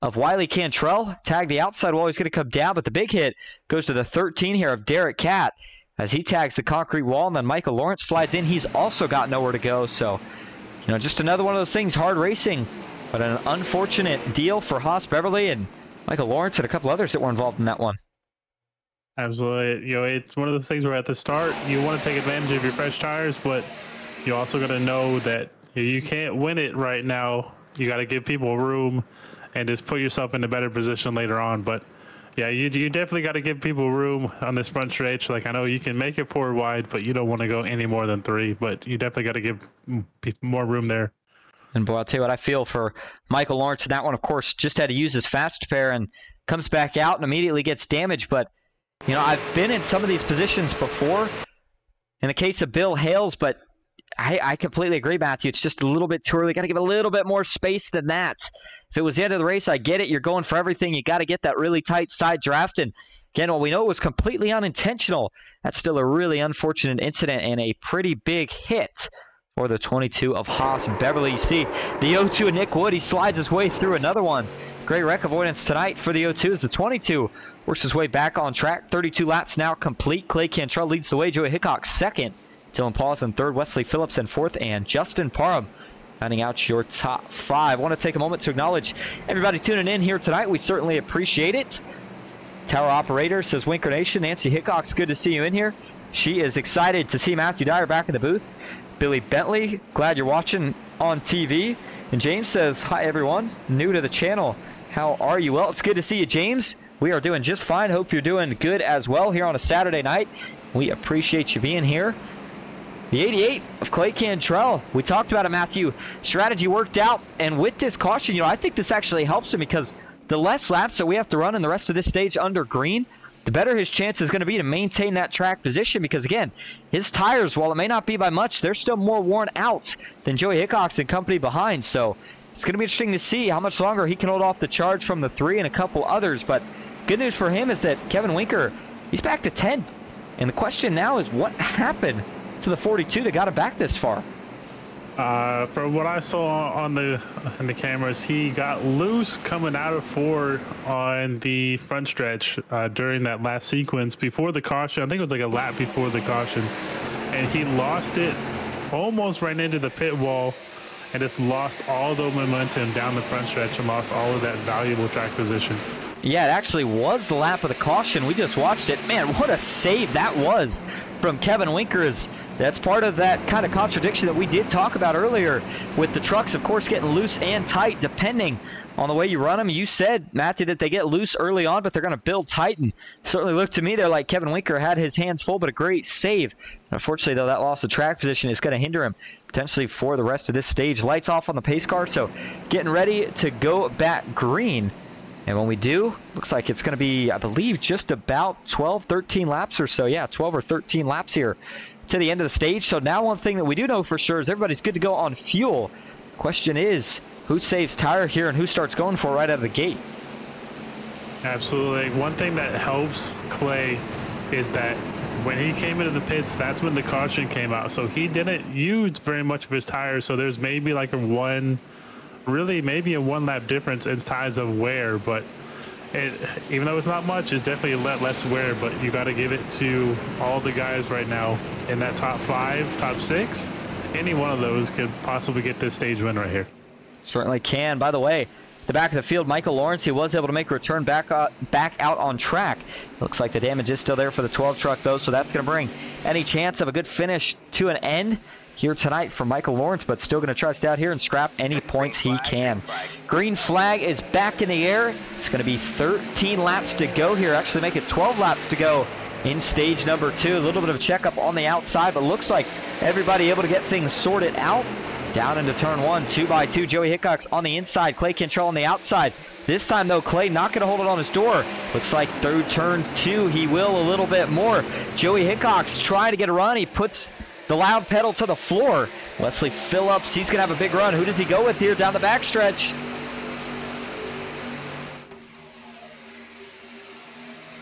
of Wiley Cantrell. Tag the outside wall. He's going to come down, but the big hit goes to the 13 here of Derek Cat as he tags the concrete wall. And then Michael Lawrence slides in. He's also got nowhere to go. So, you know, just another one of those things. Hard racing, but an unfortunate deal for Haas Beverly and Michael Lawrence and a couple others that were involved in that one. Absolutely. You know, it's one of those things where at the start you want to take advantage of your fresh tires, but you also got to know that you can't win it right now. You got to give people room and just put yourself in a better position later on. But yeah, you you definitely got to give people room on this front stretch. Like I know you can make it four wide, but you don't want to go any more than three. But you definitely got to give more room there. And boy, I'll tell you what I feel for Michael Lawrence in that one. Of course, just had to use his fast pair and comes back out and immediately gets damaged. But you know, I've been in some of these positions before. In the case of Bill Hales, but I, I completely agree, Matthew. It's just a little bit too early. Got to give a little bit more space than that. If it was the end of the race, I get it. You're going for everything. You got to get that really tight side draft. And again, while we know it was completely unintentional, that's still a really unfortunate incident and a pretty big hit for the 22 of Haas Beverly. You see the 0-2 of Nick Wood. He slides his way through another one. Great wreck avoidance tonight for the 02 as the 22 works his way back on track. 32 laps now complete. Clay Cantrell leads the way. Joey Hickox second. Dylan Pauls in third. Wesley Phillips in fourth. And Justin Parham finding out your top five. I want to take a moment to acknowledge everybody tuning in here tonight. We certainly appreciate it. Tower operator says Winker Nation. Nancy Hickox, good to see you in here. She is excited to see Matthew Dyer back in the booth. Billy Bentley, glad you're watching on TV. And James says, Hi everyone, new to the channel. How are you? Well, it's good to see you, James. We are doing just fine. Hope you're doing good as well here on a Saturday night. We appreciate you being here. The 88 of Clay Cantrell. We talked about it, Matthew. Strategy worked out, and with this caution, you know, I think this actually helps him because the less laps that we have to run in the rest of this stage under green, the better his chance is going to be to maintain that track position because, again, his tires, while it may not be by much, they're still more worn out than Joey Hickox and company behind. So it's going to be interesting to see how much longer he can hold off the charge from the three and a couple others. But good news for him is that Kevin Winker, he's back to 10th. And the question now is what happened to the 42 that got him back this far? Uh, from what I saw on the on the cameras, he got loose coming out of four on the front stretch uh, during that last sequence before the caution. I think it was like a lap before the caution, and he lost it almost right into the pit wall, and just lost all the momentum down the front stretch and lost all of that valuable track position. Yeah, it actually was the lap of the caution. We just watched it. Man, what a save that was from Kevin Winkers. That's part of that kind of contradiction that we did talk about earlier with the trucks, of course, getting loose and tight depending on the way you run them. You said, Matthew, that they get loose early on, but they're going to build tight. And certainly looked to me there like Kevin Winker had his hands full, but a great save. Unfortunately, though, that loss of track position is going to hinder him potentially for the rest of this stage. Lights off on the pace car, so getting ready to go back green. And when we do, looks like it's going to be, I believe, just about 12, 13 laps or so. Yeah, 12 or 13 laps here to the end of the stage. So now one thing that we do know for sure is everybody's good to go on fuel. Question is, who saves tire here and who starts going for right out of the gate? Absolutely. One thing that helps Clay is that when he came into the pits, that's when the caution came out. So he didn't use very much of his tires. So there's maybe like a one, really maybe a one lap difference in times of wear. But it, even though it's not much, it's definitely a lot less wear. But you got to give it to all the guys right now in that top five, top six. Any one of those could possibly get this stage win right here. Certainly can. By the way, the back of the field, Michael Lawrence, he was able to make a return back uh, back out on track. Looks like the damage is still there for the 12 truck, though, so that's going to bring any chance of a good finish to an end here tonight for Michael Lawrence, but still going to try to stay out here and scrap any points he can. Green flag is back in the air. It's going to be 13 laps to go here. Actually, make it 12 laps to go in stage number two. A little bit of a checkup on the outside, but looks like everybody able to get things sorted out. Down into turn one, two by two. Joey Hickox on the inside, Clay Cantrell on the outside. This time, though, Clay not going to hold it on his door. Looks like through turn two, he will a little bit more. Joey Hickox trying to get a run. He puts the loud pedal to the floor. Wesley Phillips, he's going to have a big run. Who does he go with here down the backstretch?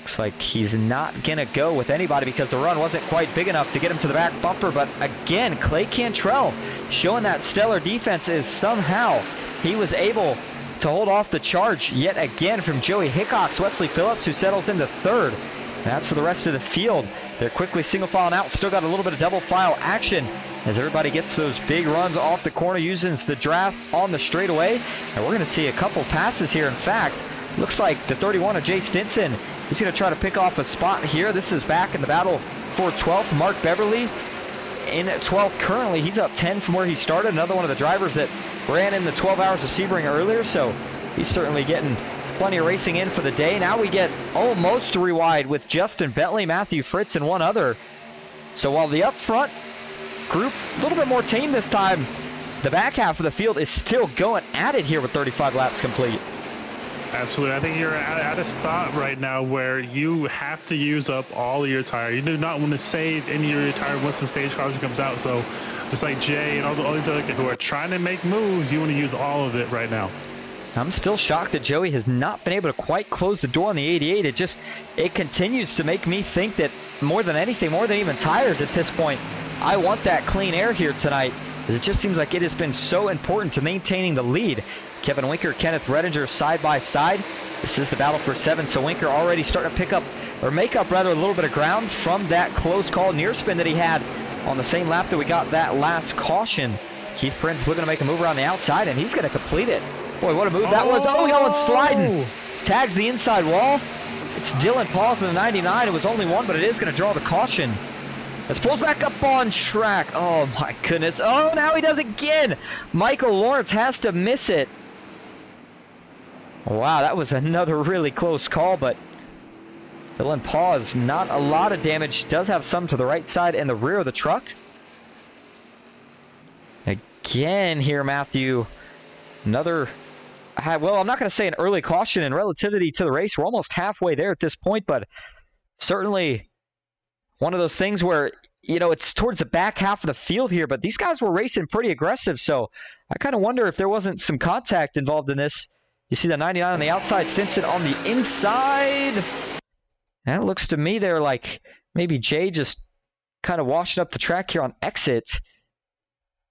Looks like he's not going to go with anybody because the run wasn't quite big enough to get him to the back bumper. But again, Clay Cantrell showing that stellar defense is somehow he was able to hold off the charge yet again from Joey Hickox. Wesley Phillips, who settles into third. That's for the rest of the field. They're quickly single filing out. Still got a little bit of double file action as everybody gets those big runs off the corner using the draft on the straightaway. And we're going to see a couple passes here. In fact, looks like the 31 of Jay Stinson He's going to try to pick off a spot here. This is back in the battle for 12th. Mark Beverly in 12th currently. He's up 10 from where he started. Another one of the drivers that ran in the 12 hours of Sebring earlier. So he's certainly getting plenty of racing in for the day. Now we get almost three wide with Justin Bentley, Matthew Fritz, and one other. So while the up front group a little bit more tame this time, the back half of the field is still going at it here with 35 laps complete. Absolutely. I think you're at, a stop right now where you have to use up all of your tire. You do not want to save any of your tire once the stage caution comes out. So just like Jay and all the other who are trying to make moves, you want to use all of it right now. I'm still shocked that Joey has not been able to quite close the door on the 88. It just, it continues to make me think that more than anything, more than even tires at this point, I want that clean air here tonight. As it just seems like it has been so important to maintaining the lead. Kevin Winker, Kenneth Redinger side by side. This is the battle for seven. So Winker already starting to pick up, or make up rather, a little bit of ground from that close call near spin that he had on the same lap that we got that last caution. Keith Prince looking to make a move around the outside, and he's going to complete it. Boy, what a move that was. Oh, he went sliding. Oh. Tags the inside wall. It's Dylan Paul from the 99. It was only one, but it is going to draw the caution. Let's pulls back up on track. Oh, my goodness. Oh, now he does again. Michael Lawrence has to miss it. Wow, that was another really close call, but Dylan Pause, not a lot of damage. Does have some to the right side and the rear of the truck. Again here, Matthew. Another, well, I'm not going to say an early caution in relativity to the race. We're almost halfway there at this point, but certainly one of those things where, you know, it's towards the back half of the field here, but these guys were racing pretty aggressive, so I kind of wonder if there wasn't some contact involved in this. You see the 99 on the outside, Stinson on the inside. That looks to me there like maybe Jay just kind of washing up the track here on exit.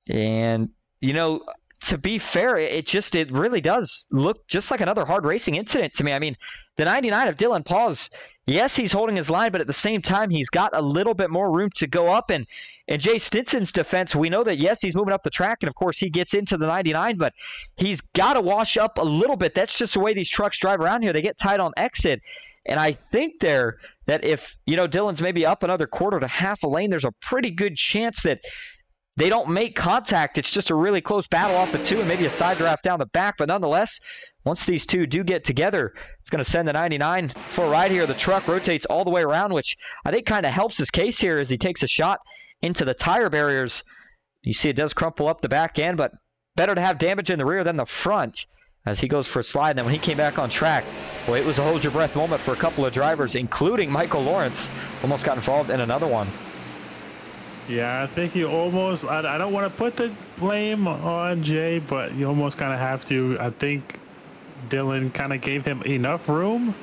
And, you know, to be fair, it just, it really does look just like another hard racing incident to me. I mean, the 99 of Dylan Paws, yes, he's holding his line, but at the same time, he's got a little bit more room to go up. And in Jay Stinson's defense, we know that, yes, he's moving up the track, and of course, he gets into the 99, but he's got to wash up a little bit. That's just the way these trucks drive around here. They get tight on exit. And I think there that if, you know, Dylan's maybe up another quarter to half a lane, there's a pretty good chance that they don't make contact. It's just a really close battle off the two and maybe a side draft down the back. But nonetheless, once these two do get together, it's going to send the 99 for a ride here. The truck rotates all the way around, which I think kind of helps his case here as he takes a shot into the tire barriers. You see it does crumple up the back end, but better to have damage in the rear than the front as he goes for a slide. And then when he came back on track, boy, it was a hold your breath moment for a couple of drivers, including Michael Lawrence. Almost got involved in another one. Yeah, I think you almost. I, I don't want to put the blame on Jay, but you almost kind of have to. I think Dylan kind of gave him enough room.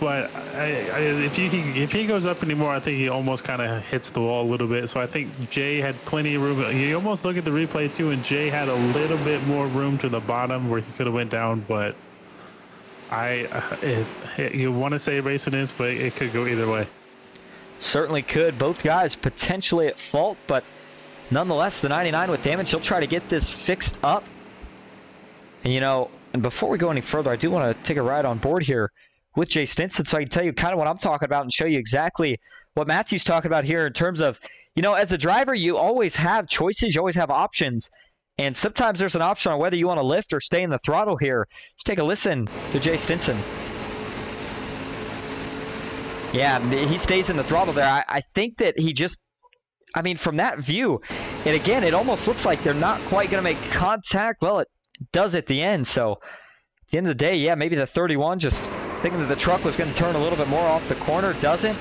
But I, I, if he if he goes up anymore, I think he almost kind of hits the wall a little bit. So I think Jay had plenty of room. You almost look at the replay too, and Jay had a little bit more room to the bottom where he could have went down. But I, uh, it, it, you want to say racing is, but it could go either way. Certainly could. Both guys potentially at fault, but nonetheless, the 99 with damage, he'll try to get this fixed up. And you know, and before we go any further, I do want to take a ride on board here with Jay Stinson so I can tell you kind of what I'm talking about and show you exactly what Matthew's talking about here in terms of, you know, as a driver, you always have choices, you always have options. And sometimes there's an option on whether you want to lift or stay in the throttle here. Let's take a listen to Jay Stinson. Yeah, he stays in the throttle there. I, I think that he just, I mean, from that view, and again, it almost looks like they're not quite going to make contact. Well, it does at the end. So at the end of the day, yeah, maybe the 31 just thinking that the truck was going to turn a little bit more off the corner. Doesn't.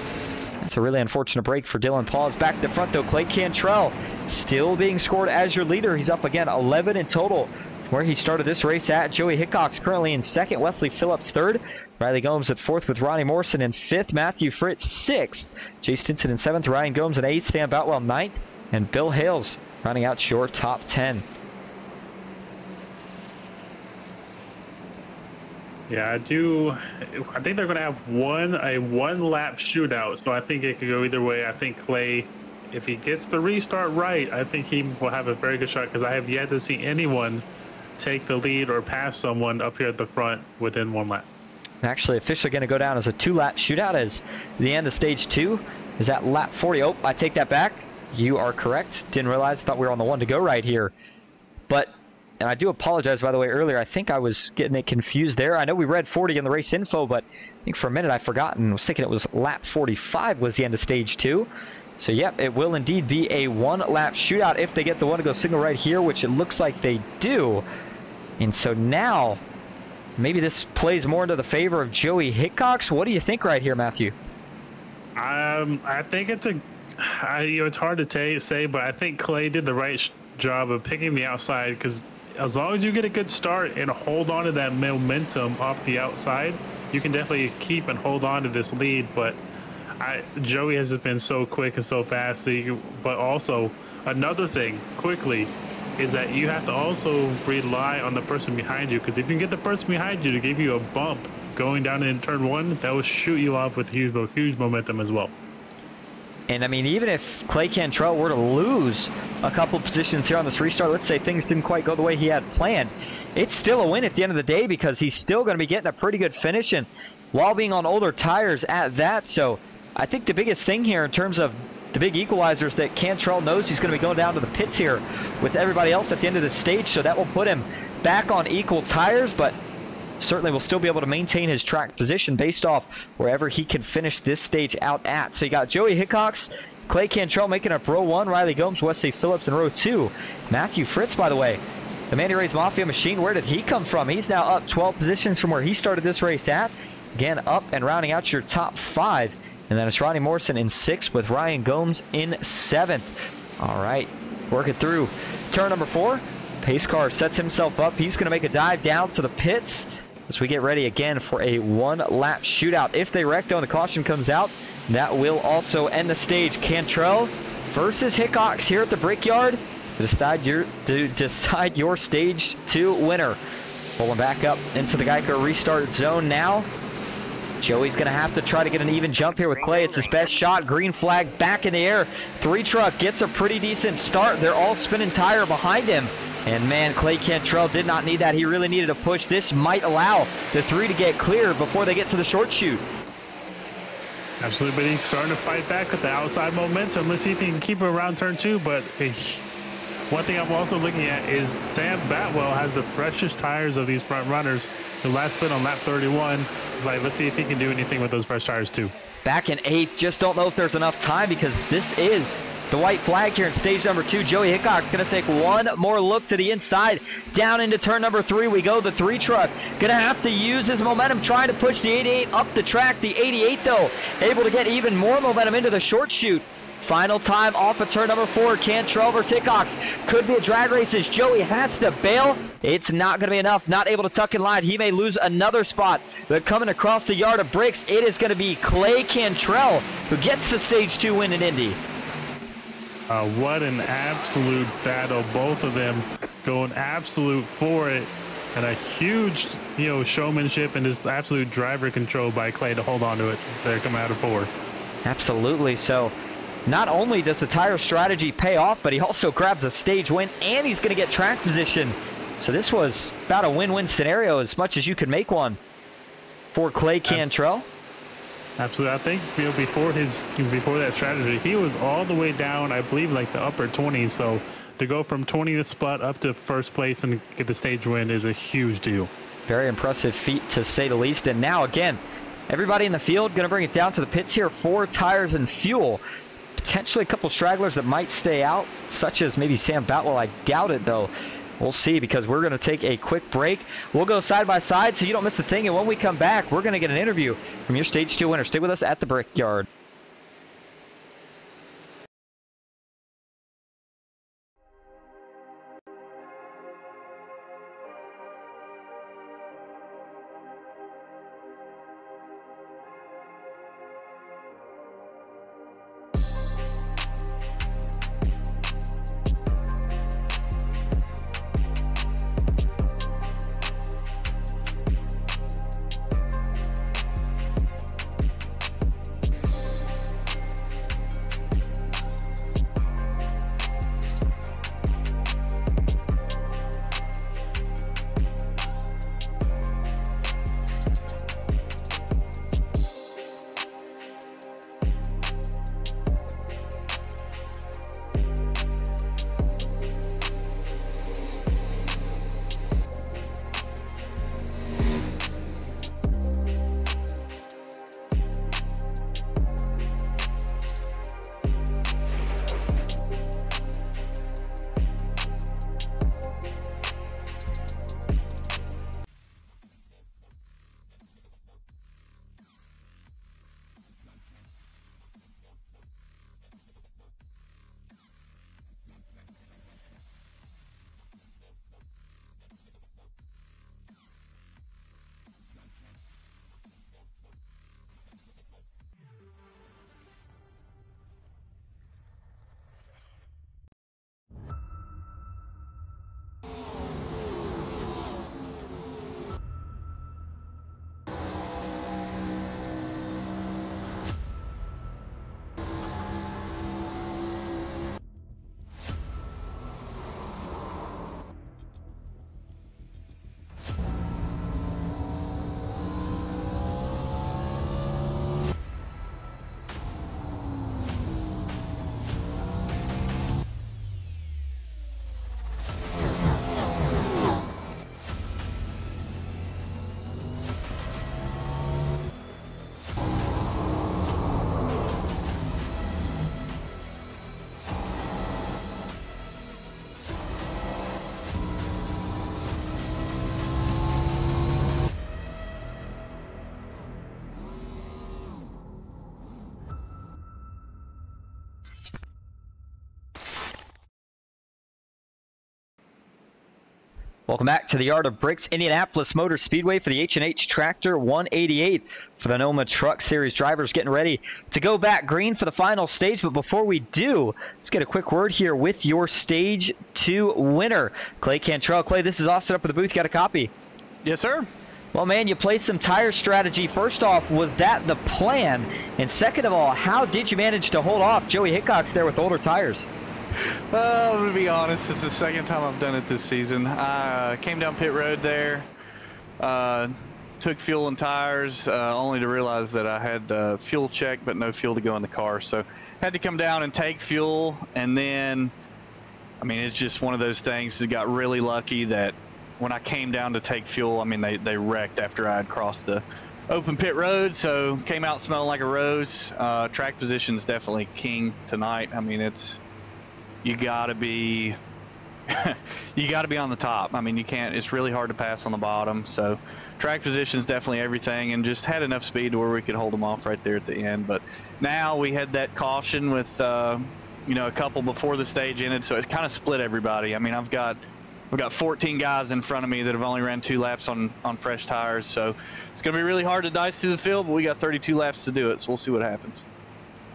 It's a really unfortunate break for Dylan Paws. Back to front, though. Clay Cantrell still being scored as your leader. He's up again, 11 in total where he started this race at. Joey Hickox currently in second. Wesley Phillips third. Riley Gomes at fourth with Ronnie Morrison in fifth. Matthew Fritz sixth. Jay Stinson in seventh. Ryan Gomes in eighth. Sam Boutwell ninth. And Bill Hales running out your top 10. Yeah, I do. I think they're going to have one a one lap shootout, so I think it could go either way. I think Clay, if he gets the restart right, I think he will have a very good shot because I have yet to see anyone take the lead or pass someone up here at the front within one lap. Actually, officially going to go down as a two-lap shootout as the end of stage two is at lap 40. Oh, I take that back. You are correct. Didn't realize. Thought we were on the one to go right here. But and I do apologize, by the way, earlier. I think I was getting it confused there. I know we read 40 in the race info, but I think for a minute I forgot and was thinking it was lap 45 was the end of stage two. So, yep, it will indeed be a one lap shootout if they get the one to go signal right here, which it looks like they do. And so now, maybe this plays more into the favor of Joey Hickox. What do you think right here, Matthew? Um, I think it's a, I, you know, it's hard to say, but I think Clay did the right job of picking the outside because as long as you get a good start and hold on to that momentum off the outside, you can definitely keep and hold on to this lead. But I, Joey has been so quick and so fast. You, but also another thing, quickly, is that you have to also rely on the person behind you because if you can get the person behind you to give you a bump going down in turn one, that will shoot you off with huge, huge momentum as well. And I mean, even if Clay Cantrell were to lose a couple positions here on this restart, let's say things didn't quite go the way he had planned, it's still a win at the end of the day because he's still going to be getting a pretty good finish and while being on older tires at that. So I think the biggest thing here in terms of the big equalizers that Cantrell knows he's going to be going down to the pits here with everybody else at the end of the stage. So that will put him back on equal tires, but certainly will still be able to maintain his track position based off wherever he can finish this stage out at. So you got Joey Hickox, Clay Cantrell making up row one, Riley Gomes, Wesley Phillips in row two. Matthew Fritz, by the way, the Manny Ray's Mafia machine, where did he come from? He's now up 12 positions from where he started this race at. Again, up and rounding out your top five. And then it's Ronnie Morrison in sixth with Ryan Gomes in seventh. All right, working through turn number four. Pace car sets himself up. He's going to make a dive down to the pits as we get ready again for a one lap shootout. If they wreck though and the caution comes out, that will also end the stage. Cantrell versus Hickox here at the Brickyard. to decide your to decide your stage two winner. Pulling back up into the Geico restart zone now. Joey's going to have to try to get an even jump here with Clay. It's his best shot. Green flag back in the air. Three truck gets a pretty decent start. They're all spinning tire behind him. And man, Clay Cantrell did not need that. He really needed a push. This might allow the three to get clear before they get to the short chute. Absolutely, but he's starting to fight back with the outside momentum. Let's see if he can keep it around turn two. But one thing I'm also looking at is Sam Boutwell has the freshest tires of these front runners. The last spin on lap 31. Like, let's see if he can do anything with those fresh tires too. Back in eighth, just don't know if there's enough time because this is the white flag here in stage number two. Joey Hickok's going to take one more look to the inside. Down into turn number three we go. The three truck going to have to use his momentum trying to push the 88 up the track. The 88 though able to get even more momentum into the short chute. Final time off of turn number four. Cantrell versus Hickox. Could be a drag race as Joey has to bail. It's not going to be enough. Not able to tuck in line. He may lose another spot. But coming across the yard of bricks, it is going to be Clay Cantrell who gets the stage two win in Indy. Uh, what an absolute battle. Both of them going absolute for it. And a huge, you know, showmanship and just absolute driver control by Clay to hold on to it. They're coming out of four. Absolutely. So not only does the tire strategy pay off, but he also grabs a stage win and he's going to get track position. So this was about a win-win scenario as much as you could make one for Clay Cantrell. Absolutely. I think you know before his before that strategy, he was all the way down, I believe, like the upper 20s. So to go from 20th spot up to first place and get the stage win is a huge deal. Very impressive feat to say the least. And now again, everybody in the field going to bring it down to the pits here. Four tires and fuel. Potentially a couple stragglers that might stay out, such as maybe Sam Boutwell. I doubt it though. We'll see because we're going to take a quick break. We'll go side by side so you don't miss the thing. And when we come back, we're going to get an interview from your stage two winner. Stay with us at the Brickyard. Welcome back to the Yard of Bricks Indianapolis Motor Speedway for the H&H Tractor 188 for the NOMA Truck Series drivers getting ready to go back green for the final stage. But before we do, let's get a quick word here with your Stage 2 winner, Clay Cantrell. Clay, this is Austin up at the booth. Got a copy? Yes, sir. Well, man, you played some tire strategy. First off, was that the plan? And second of all, how did you manage to hold off Joey Hickox there with older tires? Uh, to be honest, it's the second time I've done it this season. I uh, came down pit road there, uh, took fuel and tires, uh, only to realize that I had uh, fuel check but no fuel to go in the car. So had to come down and take fuel, and then, I mean, it's just one of those things. that got really lucky that when I came down to take fuel, I mean, they, they wrecked after I had crossed the open pit road, so came out smelling like a rose. Uh, track position is definitely king tonight. I mean, it's you gotta be you gotta be on the top. I mean, you can't. It's really hard to pass on the bottom. So, track position is definitely everything, and just had enough speed to where we could hold them off right there at the end. But now we had that caution with uh, you know a couple before the stage ended, so it kind of split everybody. I mean, I've got We've got 14 guys in front of me that have only ran two laps on, on fresh tires, so it's going to be really hard to dice through the field, but we got 32 laps to do it, so we'll see what happens.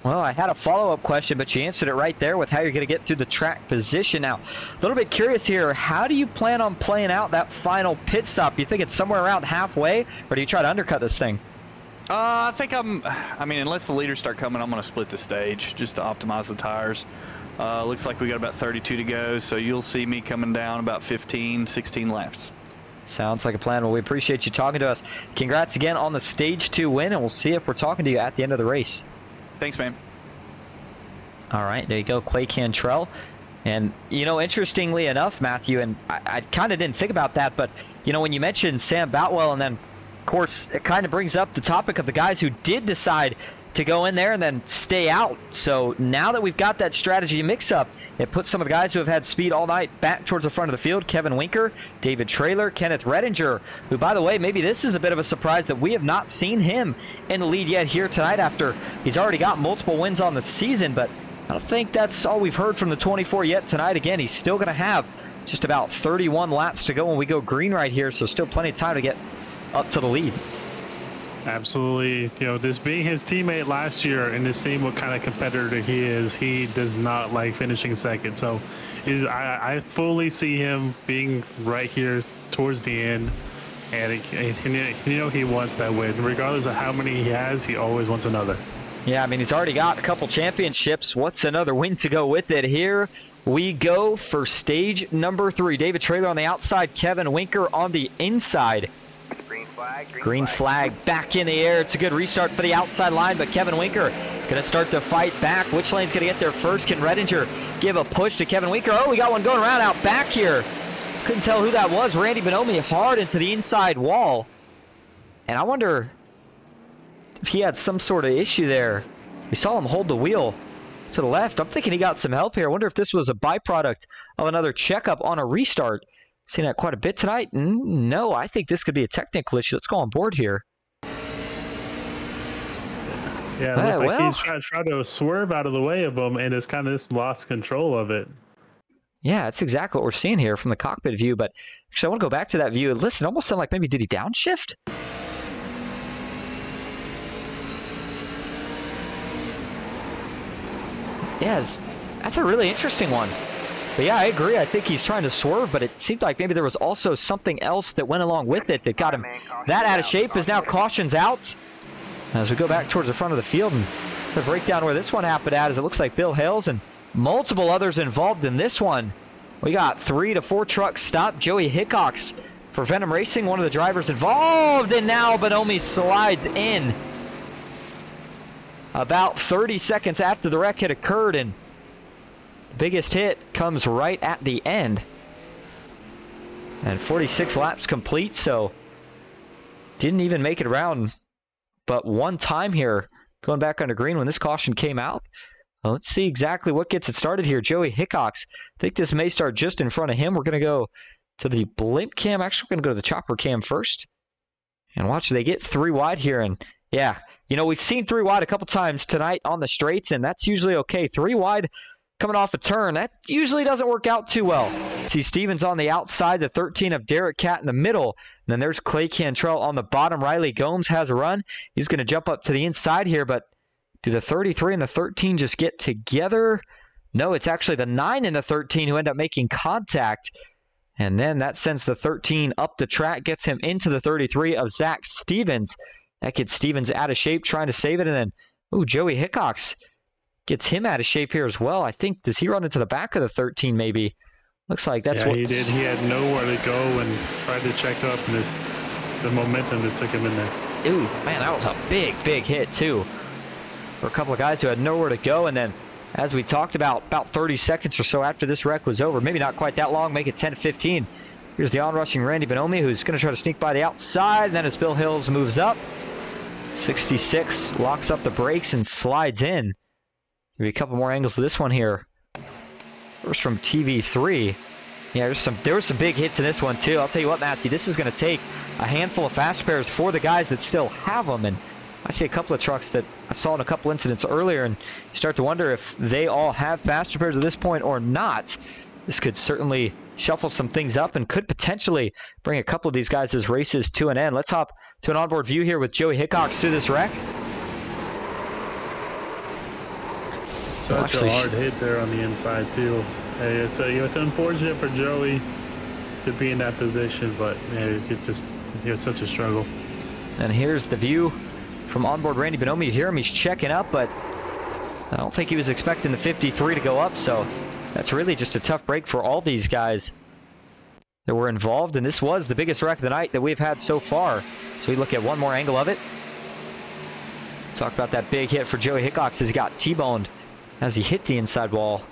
Well, I had a follow-up question, but you answered it right there with how you're going to get through the track position. Now, a little bit curious here. How do you plan on playing out that final pit stop? You think it's somewhere around halfway, or do you try to undercut this thing? Uh, I think I'm. I mean, unless the leaders start coming, I'm going to split the stage just to optimize the tires. Uh, looks like we got about 32 to go, so you'll see me coming down about 15, 16 laps. Sounds like a plan. Well, we appreciate you talking to us. Congrats again on the stage two win, and we'll see if we're talking to you at the end of the race. Thanks, man. All right, there you go, Clay Cantrell. And, you know, interestingly enough, Matthew, and I, I kind of didn't think about that, but, you know, when you mentioned Sam Boutwell, and then, of course, it kind of brings up the topic of the guys who did decide to go in there and then stay out. So now that we've got that strategy mix up, it puts some of the guys who have had speed all night back towards the front of the field. Kevin Winker, David Trailer, Kenneth Redinger, who, by the way, maybe this is a bit of a surprise that we have not seen him in the lead yet here tonight after he's already got multiple wins on the season. But I don't think that's all we've heard from the 24 yet tonight. Again, he's still going to have just about 31 laps to go when we go green right here, so still plenty of time to get up to the lead. Absolutely. You know, this being his teammate last year and to seeing what kind of competitor he is, he does not like finishing second. So is I, I fully see him being right here towards the end. And, it, and, you know he wants that win. Regardless of how many he has, he always wants another. Yeah, I mean, he's already got a couple championships. What's another win to go with it? Here we go for stage number three. David Trailer on the outside, Kevin Winker on the inside. Green flag. Flag back in the air. It's a good restart for the outside line, but Kevin Winker going to start to fight back. Which lane's going to get there first? Can Redinger give a push to Kevin Winker? Oh, we got one going around out back here. Couldn't tell who that was. Randy Bonomi hard into the inside wall. And I wonder if he had some sort of issue there. We saw him hold the wheel to the left. I'm thinking he got some help here. I wonder if this was a byproduct of another checkup on a restart. Seen that quite a bit tonight? No, I think this could be a technical issue. Let's go on board here. Yeah, it Uh, looks like well- he's trying, trying to swerve out of the way of him and has kind of just lost control of it. Yeah, that's exactly what we're seeing here from the cockpit view. But actually, I want to go back to that view. Listen, it almost sounded like maybe did he downshift? Yes, that's a really interesting one. But yeah, I agree. I think he's trying to swerve, but it seemed like maybe there was also something else that went along with it that got him that out of shape. Is now cautions out as we go back towards the front of the field and the breakdown where this one happened at is it looks like Bill Hales and multiple others involved in this one. We got three to four trucks stopped. Joey Hickox for Venom Racing, one of the drivers involved, and now Bonomi slides in about 30 seconds after the wreck had occurred, and biggest hit comes right at the end. And 46 laps complete, so didn't even make it around but one time here going back under green when this caution came out. Well, let's see exactly what gets it started here. Joey Hickox. I think this may start just in front of him. We're going to go to the blimp cam. Actually, we're going to go to the chopper cam first. And watch, they get three wide here. And yeah, you know, we've seen three wide a couple times tonight on the straights, and that's usually okay. Three wide coming off a turn, that usually doesn't work out too well. See Stevens on the outside, the 13 of Derek Cat in the middle. And then there's Clay Cantrell on the bottom. Riley Gomes has a run. He's going to jump up to the inside here, but do the 33 and the 13 just get together? No, it's actually the 9 and the 13 who end up making contact. And then that sends the 13 up the track, gets him into the 33 of Zach Stevens. That gets Stevens out of shape, trying to save it. And then, ooh, Joey Hickox gets him out of shape here as well. I think, does he run into the back of the 13 maybe? Looks like that's yeah, what he did. He had nowhere to go and tried to check up, and this, the momentum just took him in there. Ooh, man, that was a big, big hit too. For a couple of guys who had nowhere to go, and then as we talked about, about 30 seconds or so after this wreck was over, maybe not quite that long, make it 10 to 15. Here's the onrushing Randy Bonomi, who's going to try to sneak by the outside. And then as Bill Hales moves up, 66 locks up the brakes and slides in. Maybe a couple more angles to this one here. First from TV3. Yeah, there's some there were some big hits in this one too. I'll tell you what, Matthew, this is going to take a handful of fast repairs for the guys that still have them. And I see a couple of trucks that I saw in a couple incidents earlier, and you start to wonder if they all have fast repairs at this point or not. This could certainly shuffle some things up and could potentially bring a couple of these guys' races to an end. Let's hop to an onboard view here with Joey Hickox through this wreck. Such actually- a hard hit there on the inside too. Hey, it's a, you know, it's unfortunate for Joey to be in that position, but yeah, it's just- just it was such a struggle. And here's the view from onboard Randy Bonomi. You hear him, he's checking up, but I don't think he was expecting the 53 to go up, so that's really just a tough break for all these guys that were involved. And this was the biggest wreck of the night that we've had so far. So we look at one more angle of it. Talk about that big hit for Joey Hickox as he got T-boned as he hit the inside wall.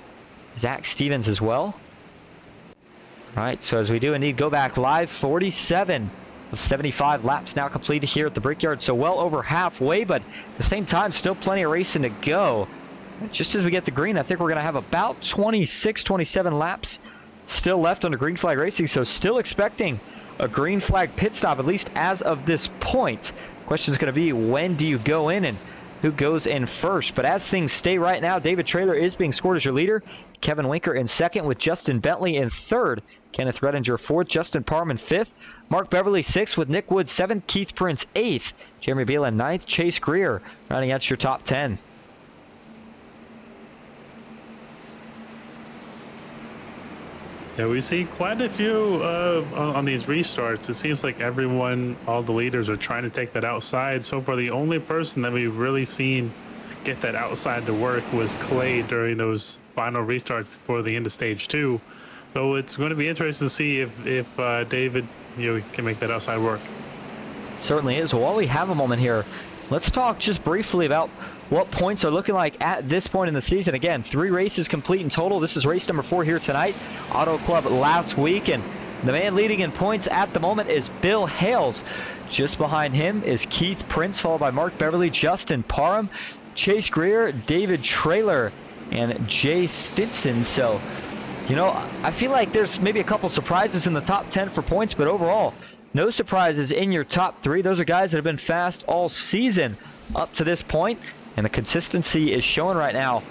Zach Stevens as well. All right, so as we do indeed go back live, 47 of 75 laps now completed here at the Brickyard. So well over halfway, but at the same time, still plenty of racing to go. Just as we get the green, I think we're going to have about 26, 27 laps still left under green flag racing. So still expecting a green flag pit stop, at least as of this point. Question is going to be when do you go in and who goes in first? But as things stay right now, David Trailer is being scored as your leader. Kevin Winker in second with Justin Bentley in third. Kenneth Redinger fourth. Justin Parham fifth. Mark Beverly sixth with Nick Wood seventh. Keith Prince eighth. Jeremy Beelan ninth. Chase Greer rounding out your top ten. Yeah, we see quite a few uh, on, these restarts. It seems like everyone, all the leaders, are trying to take that outside. So far, the only person that we've really seen get that outside to work was Clay during those final restarts before the end of stage two. So it's going to be interesting to see if if uh, David, you know, can make that outside work. Certainly is. Well, while we have a moment here, let's talk just briefly about what points are looking like at this point in the season. Again, three races complete in total. This is race number four here tonight. Auto Club last week, and the man leading in points at the moment is Bill Hales. Just behind him is Keith Prince, followed by Mark Beverly, Justin Parham, Chase Greer, David Trailer, and Jay Stinson. So, you know, I feel like there's maybe a couple surprises in the top 10 for points, but overall, no surprises in your top three. Those are guys that have been fast all season up to this point, and the consistency is showing right now.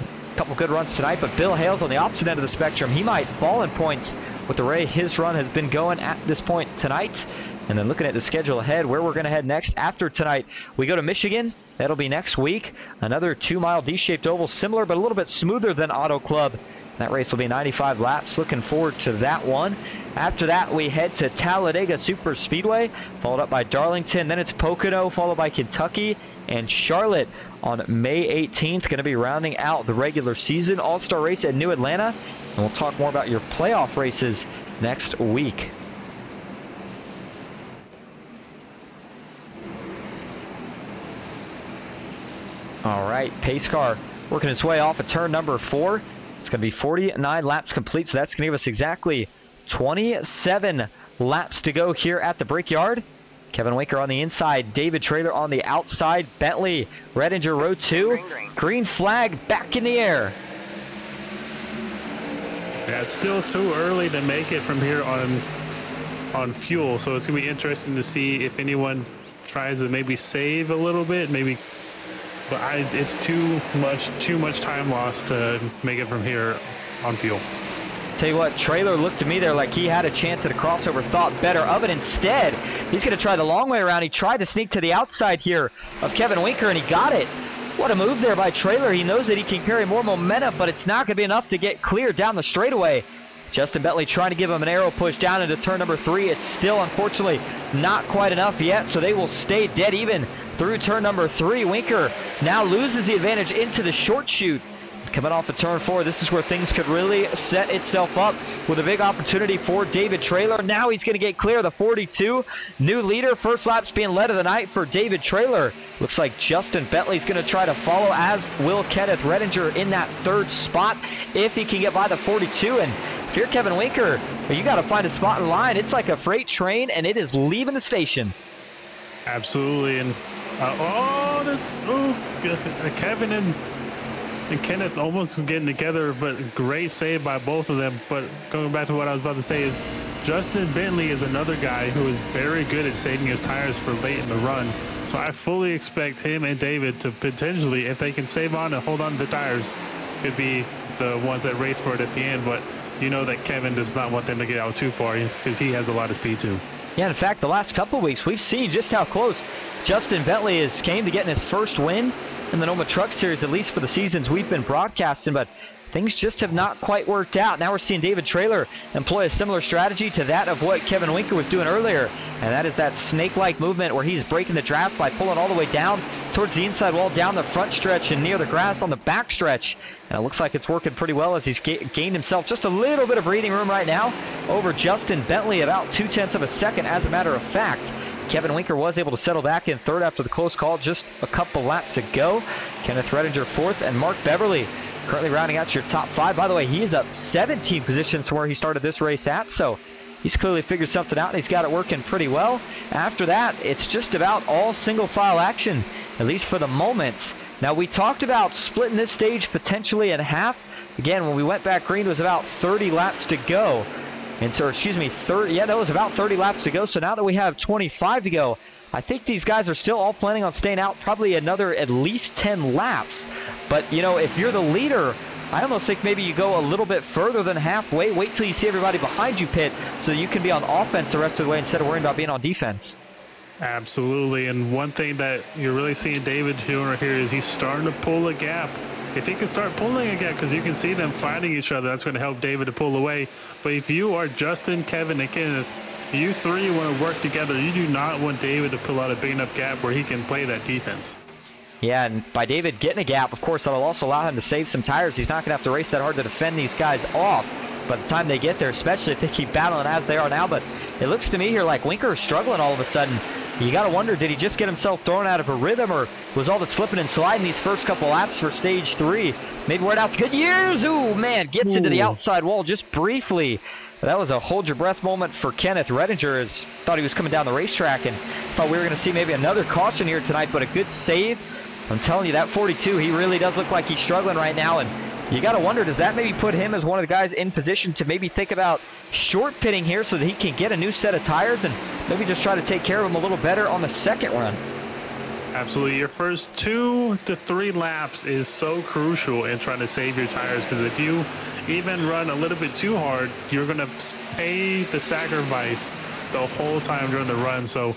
A couple good runs tonight, but Bill Hales on the opposite end of the spectrum. He might fall in points with the way his run has been going at this point tonight. And then looking at the schedule ahead, where we're going to head next after tonight, we go to Michigan. That'll be next week. Another two-mile D-shaped oval, similar but a little bit smoother than Auto Club. That race will be 95 laps. Looking forward to that one. After that, we head to Talladega Super Speedway, followed up by Darlington. Then it's Pocono, followed by Kentucky and Charlotte on May 18th. Going to be rounding out the regular season All-Star race at New Atlanta. And we'll talk more about your playoff races next week. All right, pace car working its way off of turn number four. It's going to be 49 laps complete, so that's going to give us exactly 27 laps to go here at the Brickyard. Kevin Winker on the inside, David Trailer on the outside, Bentley, Redinger row two, green flag back in the air. Yeah, it's still too early to make it from here on on fuel, so it's gonna be interesting to see if anyone tries to maybe save a little bit, maybe. But I, it's too much, too much time lost to make it from here on fuel. Tell you what, Trailer looked to me there like he had a chance at a crossover, thought better of it. Instead, he's going to try the long way around. He tried to sneak to the outside here of Kevin Winker, and he got it. What a move there by Trailer. He knows that he can carry more momentum, but it's not going to be enough to get clear down the straightaway. Justin Bentley trying to give him an aero push down into turn number three. It's still, unfortunately, not quite enough yet, so they will stay dead even through turn number three. Winker now loses the advantage into the short chute. Coming off of turn four, this is where things could really set itself up with a big opportunity for David Trailer. Now he's going to get clear the 42. New leader, first laps being led of the night for David Trailer. Looks like Justin Bentley's going to try to follow, as will Kenneth Redinger in that third spot if he can get by the 42. And if you're Kevin Winker, you got to find a spot in line. It's like a freight train, and it is leaving the station. Absolutely, and uh, oh, that's oh, Kevin and and Kenneth almost getting together, but great save by both of them. But going back to what I was about to say is Justin Bentley is another guy who is very good at saving his tires for late in the run. So I fully expect him and David to potentially, if they can save on and hold on to the tires, could be the ones that race for it at the end. But you know that Kevin does not want them to get out too far because he has a lot of speed too. Yeah, in fact, the last couple weeks we've seen just how close Justin Bentley is came to getting his first win in the Noma Truck Series, at least for the seasons we've been broadcasting. But things just have not quite worked out. Now we're seeing David Trailer employ a similar strategy to that of what Kevin Winker was doing earlier, and that is that snake-like movement where he's breaking the draft by pulling all the way down towards the inside wall, down the front stretch, and near the grass on the back stretch. And it looks like it's working pretty well as he's ga- gained himself just a little bit of breathing room right now over Justin Bentley, about two tenths of a second, as a matter of fact. Kevin Winker was able to settle back in third after the close call just a couple laps ago. Kenneth Redinger fourth, and Mark Beverly currently rounding out your top five. By the way, he is up 17 positions from where he started this race at, so he's clearly figured something out and he's got it working pretty well. After that, it's just about all single file action, at least for the moment. Now, we talked about splitting this stage potentially in half. Again, when we went back green, it was about 30 laps to go. And so, excuse me, 30, yeah, that was about 30 laps to go. So now that we have 25 to go, I think these guys are still all planning on staying out probably another at least 10 laps. But, you know, if you're the leader, I almost think maybe you go a little bit further than halfway. Wait till you see everybody behind you pit so you can be on offense the rest of the way instead of worrying about being on defense. Absolutely, and one thing that you're really seeing David doing right here is he's starting to pull a gap. If he can start pulling a gap, because you can see them fighting each other, that's going to help David to pull away. But if you are Justin, Kevin, and Kenneth, you three want to work together. You do not want David to pull out a big enough gap where he can play that defense. Yeah, and by David getting a gap, of course, that'll also allow him to save some tires. He's not going to have to race that hard to defend these guys off by the time they get there, especially if they keep battling as they are now. But it looks to me here like Winker is struggling all of a sudden. You got to wonder, did he just get himself thrown out of a rhythm, or was all the slipping and sliding these first couple laps for stage three? Maybe we're out the Goodyears. Ooh, man, gets into the outside wall just briefly. That was a hold your breath moment for Kenneth Redinger as thought he was coming down the racetrack and thought we were going to see maybe another caution here tonight, but a good save. I'm telling you, that 42, he really does look like he's struggling right now. And you got to wonder, does that maybe put him as one of the guys in position to maybe think about short pitting here so that he can get a new set of tires and maybe just try to take care of him a little better on the second run? Absolutely. Your first two to three laps is so crucial in trying to save your tires because if you even run a little bit too hard, you're going to pay the sacrifice the whole time during the run. So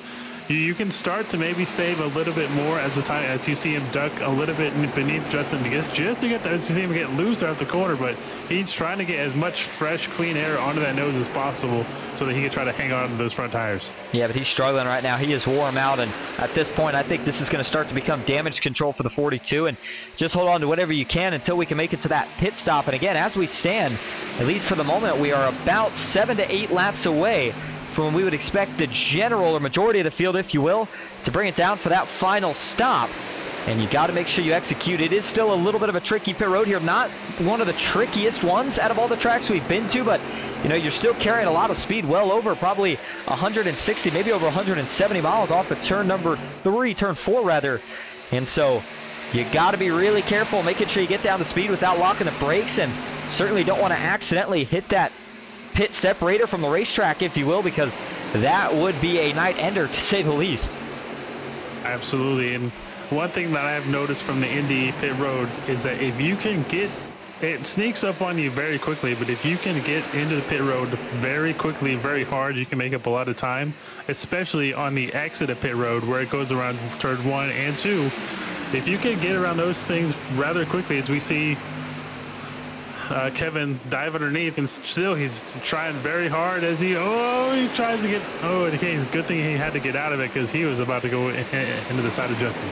you, can start to maybe save a little bit more as the time as you see him duck a little bit beneath Justin to get just to get as you see him get loose out the corner, but he's trying to get as much fresh, clean air onto that nose as possible so that he can try to hang on to those front tires. Yeah, but he's struggling right now. He is warm out, and at this point, I think this is going to start to become damage control for the 42. And just hold on to whatever you can until we can make it to that pit stop. And again, as we stand, at least for the moment, we are about seven to eight laps away from when we would expect the general or majority of the field, if you will, to bring it down for that final stop. And you got to make sure you execute. It is still a little bit of a tricky pit road here. Not one of the trickiest ones out of all the tracks we've been to, but you know, you're still carrying a lot of speed, well over probably 160, maybe over 170 miles off of turn number three, turn four rather. And so you got to be really careful, making sure you get down to speed without locking the brakes, and certainly don't want to accidentally hit that pit separator from the racetrack, if you will, because that would be a night ender to say the least. Absolutely. And one thing that I've noticed from the Indy pit road is that if you can get it sneaks up on you very quickly, but if you can get into the pit road very quickly, very hard, you can make up a lot of time, especially on the exit of pit road where it goes around turn one and two. If you can get around those things rather quickly, as we see uh, Kevin dive underneath, and still he's trying very hard as he, oh, he's trying to get, oh, okay, it's a good thing he had to get out of it because he was about to go into the side of Justin.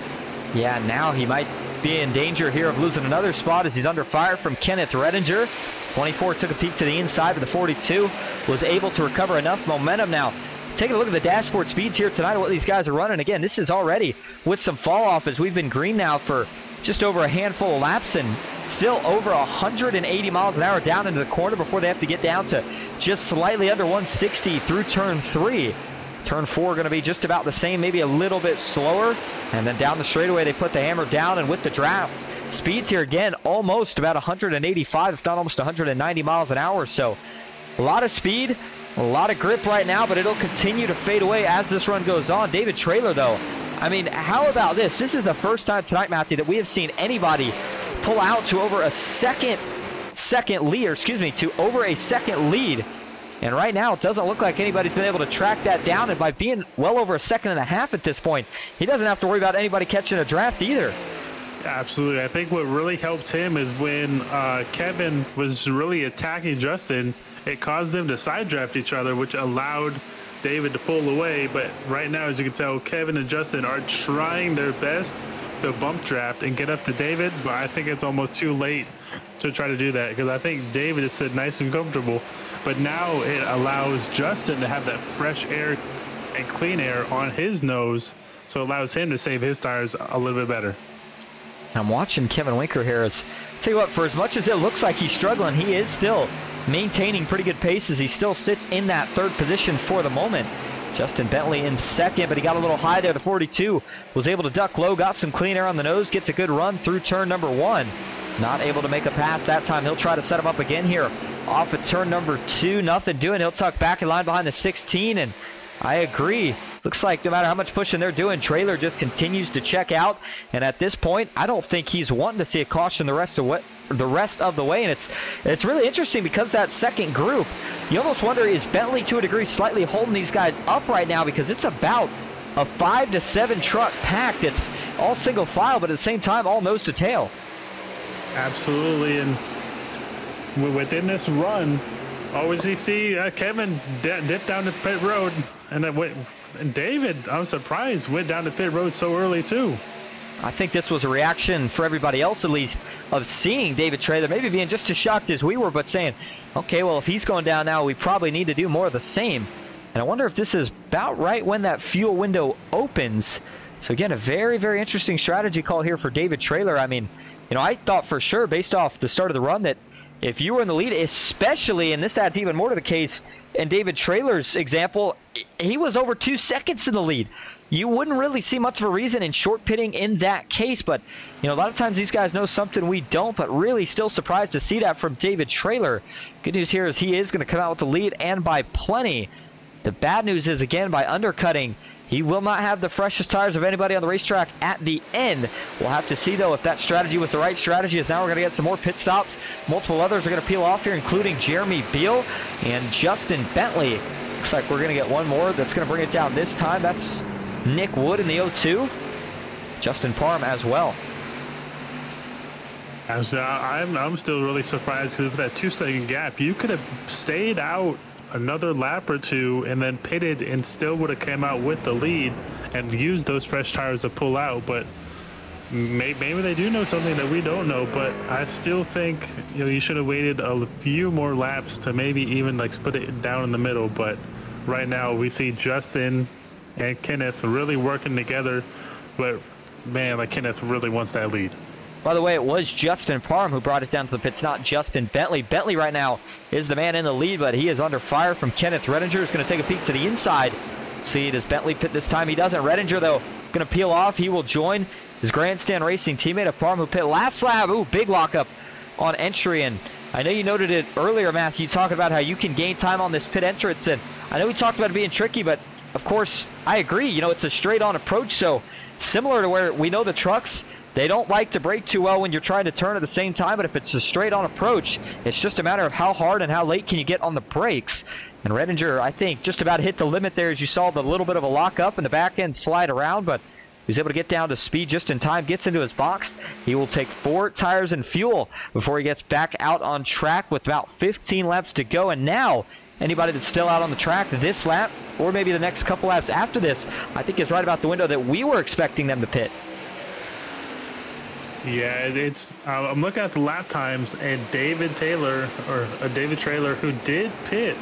Yeah, now he might be in danger here of losing another spot as he's under fire from Kenneth Redinger. 24 took a peek to the inside, but the 42 was able to recover enough momentum now. Taking a look at the dashboard speeds here tonight what these guys are running. Again, this is already with some fall off as we've been green now for just over a handful of laps and still over 180 miles an hour down into the corner before they have to get down to just slightly under 160 through turn three. Turn four going to be just about the same, maybe a little bit slower. And then down the straightaway, they put the hammer down, and with the draft, speeds here again almost about 185, if not almost 190 miles an hour. So a lot of speed, a lot of grip right now, but it'll continue to fade away as this run goes on. David Trailer, though, I mean, how about this? This is the first time tonight, Matthew, that we have seen anybody pull out to over a second second lead, or excuse me, to over a second lead and right now, it doesn't look like anybody's been able to track that down. And by being well over a second and a half at this point, he doesn't have to worry about anybody catching a draft either. Absolutely. I think what really helped him is when uh, Kevin was really attacking Justin, it caused them to side draft each other, which allowed David to pull away. But right now, as you can tell, Kevin and Justin are trying their best to bump draft and get up to David, but I think it's almost too late to try to do that because I think David is sitting nice and comfortable. But now it allows Justin to have that fresh air and clean air on his nose, so it allows him to save his tires a little bit better. I'm watching Kevin Winker here. As, tell you what, for as much as it looks like he's struggling, he is still maintaining pretty good paces. He still sits in that third position for the moment. Justin Bentley in second, but he got a little high there. to 42 was able to duck low, got some clean air on the nose, gets a good run through turn number one. Not able to make a pass that time. He'll try to set him up again here off of turn number two. Nothing doing. He'll tuck back in line behind the 16, and I agree. Looks like no matter how much pushing they're doing, Trailer just continues to check out. And at this point, I don't think he's wanting to see a caution the rest of what the rest of the way. And it's it's really interesting because that second group, you almost wonder is Bentley to a degree slightly holding these guys up right now because it's about a five to seven truck pack that's all single file, but at the same time all nose to tail. Absolutely, and within this run, always you see uh, Kevin dip down the pit road, and then went, and David, I'm surprised, went down the pit road so early too. I think this was a reaction for everybody else, at least, of seeing David Trailer, maybe being just as shocked as we were, but saying, okay, well, if he's going down now, we probably need to do more of the same. And I wonder if this is about right when that fuel window opens. So again, a very, very interesting strategy call here for David Trailer. I mean, you know, I thought for sure, based off the start of the run, that if you were in the lead, especially, and this adds even more to the case, in David Trailer's example, he was over two seconds in the lead. You wouldn't really see much of a reason in short pitting in that case, but you know a lot of times these guys know something we don't. But really, still surprised to see that from David Trailer. Good news here is he is going to come out with the lead and by plenty. The bad news is again by undercutting he will not have the freshest tires of anybody on the racetrack at the end. We'll have to see, though, if that strategy was the right strategy, as now we're going to get some more pit stops. Multiple others are going to peel off here, including Jeremy Beal and Justin Bentley. Looks like we're going to get one more that's going to bring it down this time. That's Nick Wood in the 0-2. Justin Parham as well. I'm, I'm, I'm still really surprised because that two second gap, you could have stayed out another lap or two and then pitted and still would have came out with the lead and used those fresh tires to pull out. But may, maybe they do know something that we don't know. But I still think you know you should have waited a few more laps to maybe even like split it down in the middle. But right now we see Justin and Kenneth really working together. But man, like Kenneth really wants that lead. By the way, it was Justin Parham who brought us down to the pits, not Justin Bentley. Bentley right now is the man in the lead, but he is under fire from Kenneth Redinger. Who's going to take a peek to the inside. See, does Bentley pit this time? He doesn't. Redinger, though, going to peel off. He will join his Grandstand Racing teammate of Parham who pit last lap. Ooh, big lockup on entry. And I know you noted it earlier, Matthew, talking about how you can gain time on this pit entrance. And I know we talked about it being tricky, but of course, I agree. You know, it's a straight on approach. So similar to where we know the trucks They don't like to brake too well when you're trying to turn at the same time, but if it's a straight on approach, it's just a matter of how hard and how late can you get on the brakes. And Redinger, I think, just about hit the limit there as you saw the little bit of a lock up and the back end slide around, but He's able to get down to speed just in time, gets into his box. He will take four tires and fuel before he gets back out on track with about 15 laps to go. And now, anybody that's still out on the track this lap, or maybe the next couple laps after this, I think is right about the window that we were expecting them to pit. Yeah, it's. Uh, I'm looking at the lap times, and David Taylor or uh, David Trailer, who did pit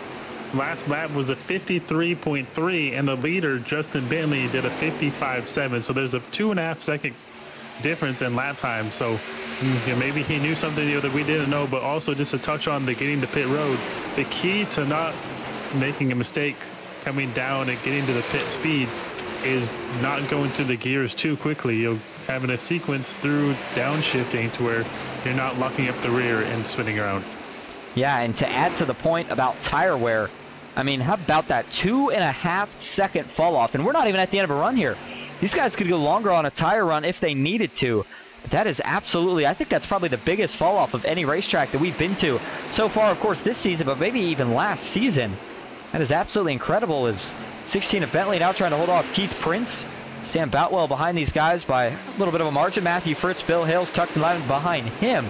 last lap was a 53.3, and the leader Justin Bentley did a 55.7. So there's a two and a half second difference in lap time. So mm, maybe he knew something that we didn't know. But also just to touch on the getting to pit road, the key to not making a mistake coming down and getting to the pit speed is not going through the gears too quickly. You're having a sequence through downshifting to where you're not locking up the rear and spinning around. Yeah, and to add to the point about tire wear, I mean, how about that two and a half second fall off? And we're not even at the end of a run here. These guys could go longer on a tire run if they needed to. That is absolutely, I think that's probably the biggest fall off of any racetrack that we've been to so far, of course, this season, but maybe even last season. That is absolutely incredible as 16 of Bentley now trying to hold off Keith Prince. Sam Boutwell behind these guys by a little bit of a margin. Matthew Fritz, Bill Hales tucked in line behind him.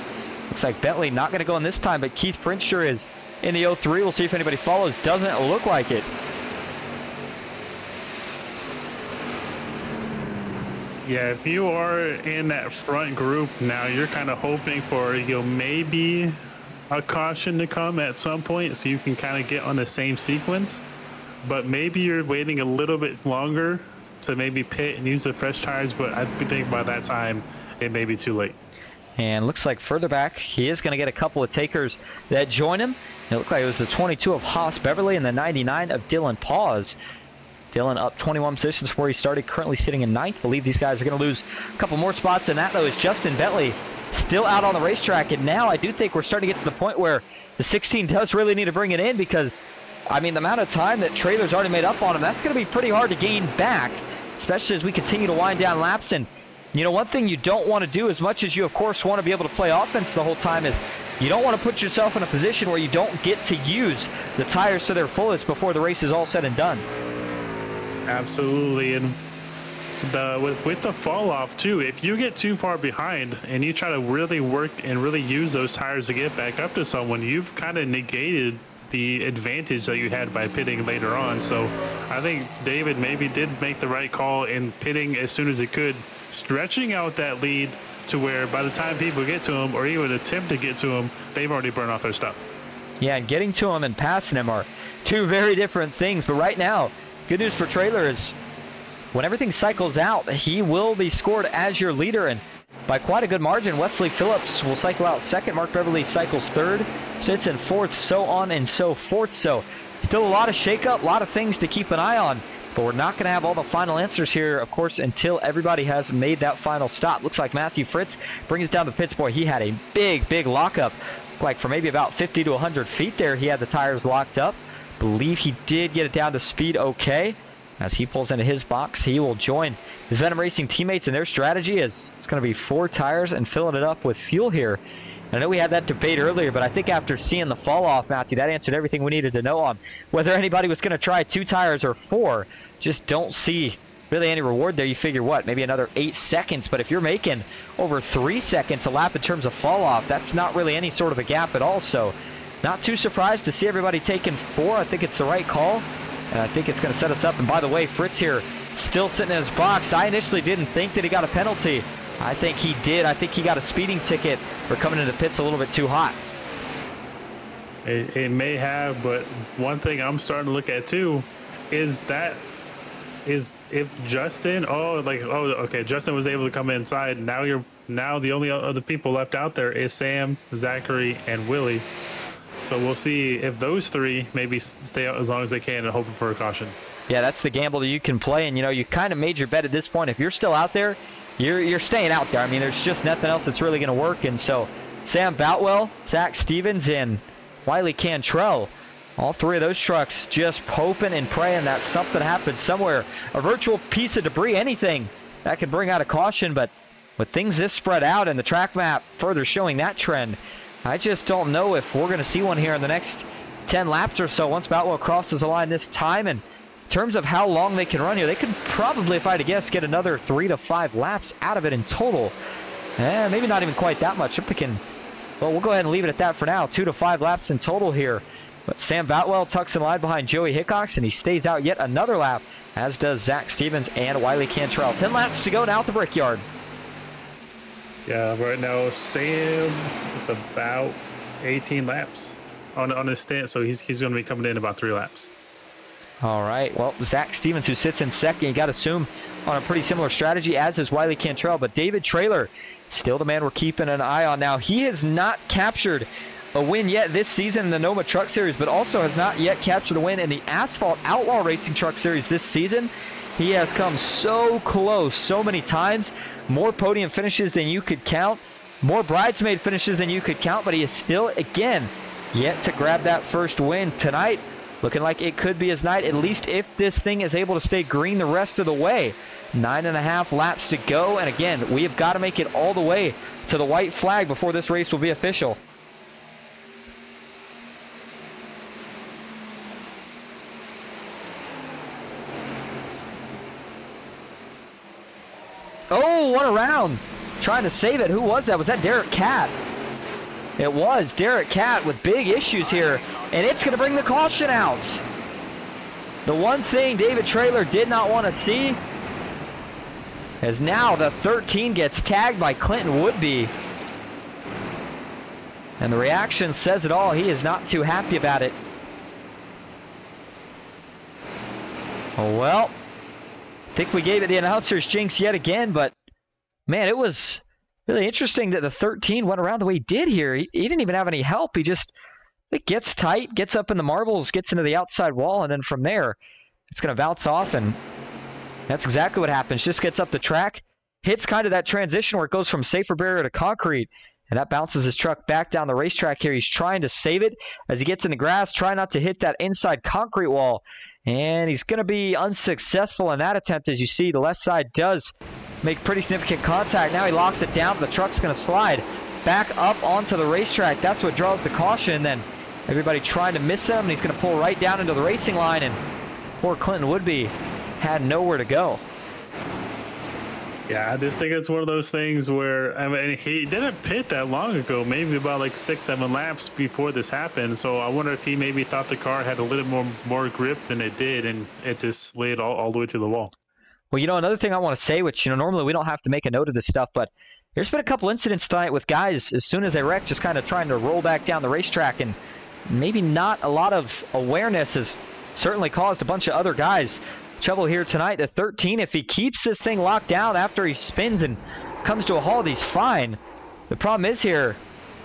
Looks like Bentley not going to go in this time, but Keith Prince sure is in the 0-3. We'll see if anybody follows. Doesn't look like it. Yeah, if you are in that front group now, you're kind of hoping for you know maybe a caution to come at some point, so you can kind of get on the same sequence. But maybe you're waiting a little bit longer to maybe pit and use the fresh tires. But I think by that time, it may be too late. And looks like further back, he is going to get a couple of takers that join him. It looked like it was the 22 of Haas Beverly and the 99 of Dylan Paws. Dylan up 21 positions where he started, currently sitting in ninth. believe these guys are going to lose a couple more spots than that, though, is Justin Bentley still out on the racetrack. And now I do think we're starting to get to the point where the 16 does really need to bring it in because, I mean, the amount of time that Trailer's already made up on him, that's going to be pretty hard to gain back, especially as we continue to wind down laps. And you know, one thing you don't want to do, as much as you, of course, want to be able to play offense the whole time, is you don't want to put yourself in a position where you don't get to use the tires to their fullest before the race is all said and done. Absolutely, and the with, with the fall off too. If you get too far behind and you try to really work and really use those tires to get back up to someone, you've kind of negated the advantage that you had by pitting later on. So I think David maybe did make the right call in pitting as soon as he could stretching out that lead to where by the time people get to him or even attempt to get to him, they've already burned off their stuff. Yeah, and getting to him and passing him are two very different things. But right now, good news for Trailer is when everything cycles out, he will be scored as your leader. And by quite a good margin, Wesley Phillips will cycle out second. Mark Beverly cycles third, sits in fourth, so on and so forth. So still a lot of shakeup, a lot of things to keep an eye on. But we're not going to have all the final answers here, of course, until everybody has made that final stop. Looks like Matthew Fritz brings down the pits. Boy, he had a big, big lockup. Like for maybe about 50 to 100 feet there, he had the tires locked up. Believe he did get it down to speed okay. As he pulls into his box, he will join his Venom Racing teammates, and their strategy is it's going to be four tires and filling it up with fuel here. I know we had that debate earlier, but I think after seeing the fall off, Matthew, that answered everything we needed to know on whether anybody was going to try two tires or four. Just don't see really any reward there. You figure what, maybe another eight seconds, but if you're making over three seconds a lap in terms of fall off, that's not really any sort of a gap at all. So, not too surprised to see everybody taking four. I think it's the right call, and I think it's going to set us up. And by the way, Fritz here still sitting in his box. I initially didn't think that he got a penalty. I think he did. I think he got a speeding ticket for coming into the pits a little bit too hot. It, it may have, but one thing I'm starting to look at too is that is if Justin, oh, like, oh, okay, Justin was able to come inside. Now you're now the only other people left out there is Sam, Zachary, and Willie. So we'll see if those three maybe stay out as long as they can and hoping for a caution. Yeah, that's the gamble that you can play, and you know you kind of made your bet at this point. If you're still out there, you're you're staying out there. I mean, there's just nothing else that's really going to work. And so, Sam Boutwell, Zach Stevens, and Wiley Cantrell, all three of those trucks just hoping and praying that something happens somewhere. A virtual piece of debris, anything that could bring out a caution, but with things this spread out and the track map further showing that trend, I just don't know if we're going to see one here in the next 10 laps or so once Boutwell crosses the line this time. And in terms of how long they can run here, they could probably, if I had to guess, get another three to five laps out of it in total. Eh, maybe not even quite that much. If they can, well, we'll go ahead and leave it at that for now. Two to five laps in total here. But Sam Boutwell tucks in line behind Joey Hickox, and he stays out yet another lap, as does Zach Stevens and Wiley Cantrell. 10 laps to go now at the Brickyard. Yeah, right now Sam is about 18 laps on on his stance, so he's he's going to be coming in about three laps. All right. Well, Zach Stevens, who sits in second, you got to assume on a pretty similar strategy as is Wiley Cantrell. But David Trailer, still the man we're keeping an eye on now. He has not captured a win yet this season in the NOMA Truck Series, but also has not yet captured a win in the Asphalt Outlaw Racing Truck Series this season. He has come so close so many times. More podium finishes than you could count. More bridesmaid finishes than you could count, but he is still, again, yet to grab that first win tonight. Looking like it could be his night, at least if this thing is able to stay green the rest of the way. Nine and a half laps to go, and again, we have got to make it all the way to the white flag before this race will be official. Oh, what a round. Trying to save it. Who was that? Was that Derek Cat? It was Derek Cat with big issues here, and it's going to bring the caution out. The one thing David Trailer did not want to see is now the 13 gets tagged by Clinton Woodby. And the reaction says it all. He is not too happy about it. Oh, well, I think we gave it the announcer's jinx yet again, but man, it was really interesting that the 13 went around the way he did here. He, he didn't even have any help. He just it gets tight, gets up in the marbles, gets into the outside wall, and then from there, it's going to bounce off, and that's exactly what happens. Just gets up the track, hits kind of that transition where it goes from safer barrier to concrete, and that bounces his truck back down the racetrack here. He's trying to save it as he gets in the grass, trying not to hit that inside concrete wall. And he's going to be unsuccessful in that attempt. As you see, the left side does make pretty significant contact. Now he locks it down. The truck's going to slide back up onto the racetrack. That's what draws the caution. Then everybody trying to miss him. And he's going to pull right down into the racing line. And poor Clinton Woodby had nowhere to go. Yeah, I just think it's one of those things where I mean he didn't pit that long ago, maybe about like six, seven laps before this happened. So I wonder if he maybe thought the car had a little more more grip than it did, and it just slid all, all the way to the wall. Well, you know, another thing I want to say, which you know normally we don't have to make a note of this stuff, but there's been a couple incidents tonight with guys as soon as they wreck, just kind of trying to roll back down the racetrack, and maybe not a lot of awareness has certainly caused a bunch of other guys trouble here tonight. The 13, if he keeps this thing locked down after he spins and comes to a halt, he's fine. The problem is here,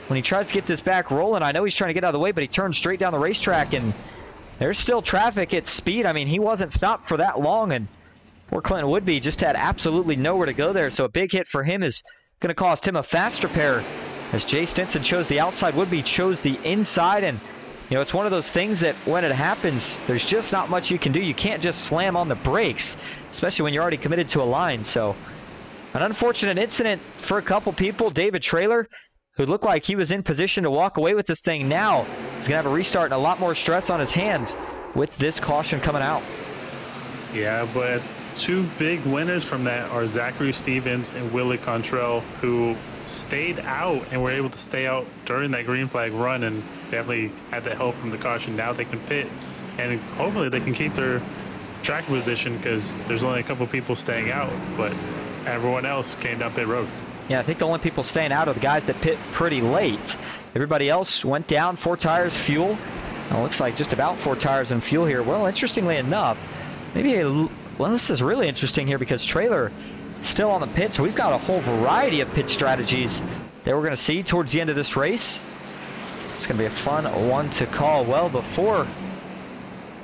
when he tries to get this back rolling, I know he's trying to get out of the way, but he turns straight down the racetrack, and there's still traffic at speed. I mean, he wasn't stopped for that long, and poor Clinton Woodby just had absolutely nowhere to go there, so a big hit for him is going to cost him a fast repair. As Jay Stinson chose the outside, Woodby chose the inside, and you know, it's one of those things that when it happens, there's just not much you can do. You can't just slam on the brakes, especially when you're already committed to a line. So, an unfortunate incident for a couple people. David Trailer, who looked like he was in position to walk away with this thing now, is going to have a restart and a lot more stress on his hands with this caution coming out. Yeah, but two big winners from that are Zachary Stevens and Wiley Cantrell, who stayed out and were able to stay out during that green flag run and definitely had that help from the caution. Now they can pit and hopefully they can keep their track position because there's only a couple people staying out, but everyone else came down pit road. Yeah, I think the only people staying out are the guys that pit pretty late. Everybody else went down, four tires, fuel. Well, looks like just about four tires and fuel here. Well, interestingly enough, maybe a, well, this is really interesting here because trailer still on the pit, so we've got a whole variety of pit strategies that we're going to see towards the end of this race. It's going to be a fun one to call. Well, before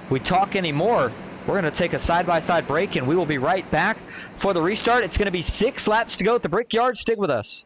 we talk anymore, we're going to take a side-by-side break, and we will be right back for the restart. It's going to be six laps to go at the Brickyard. Stick with us.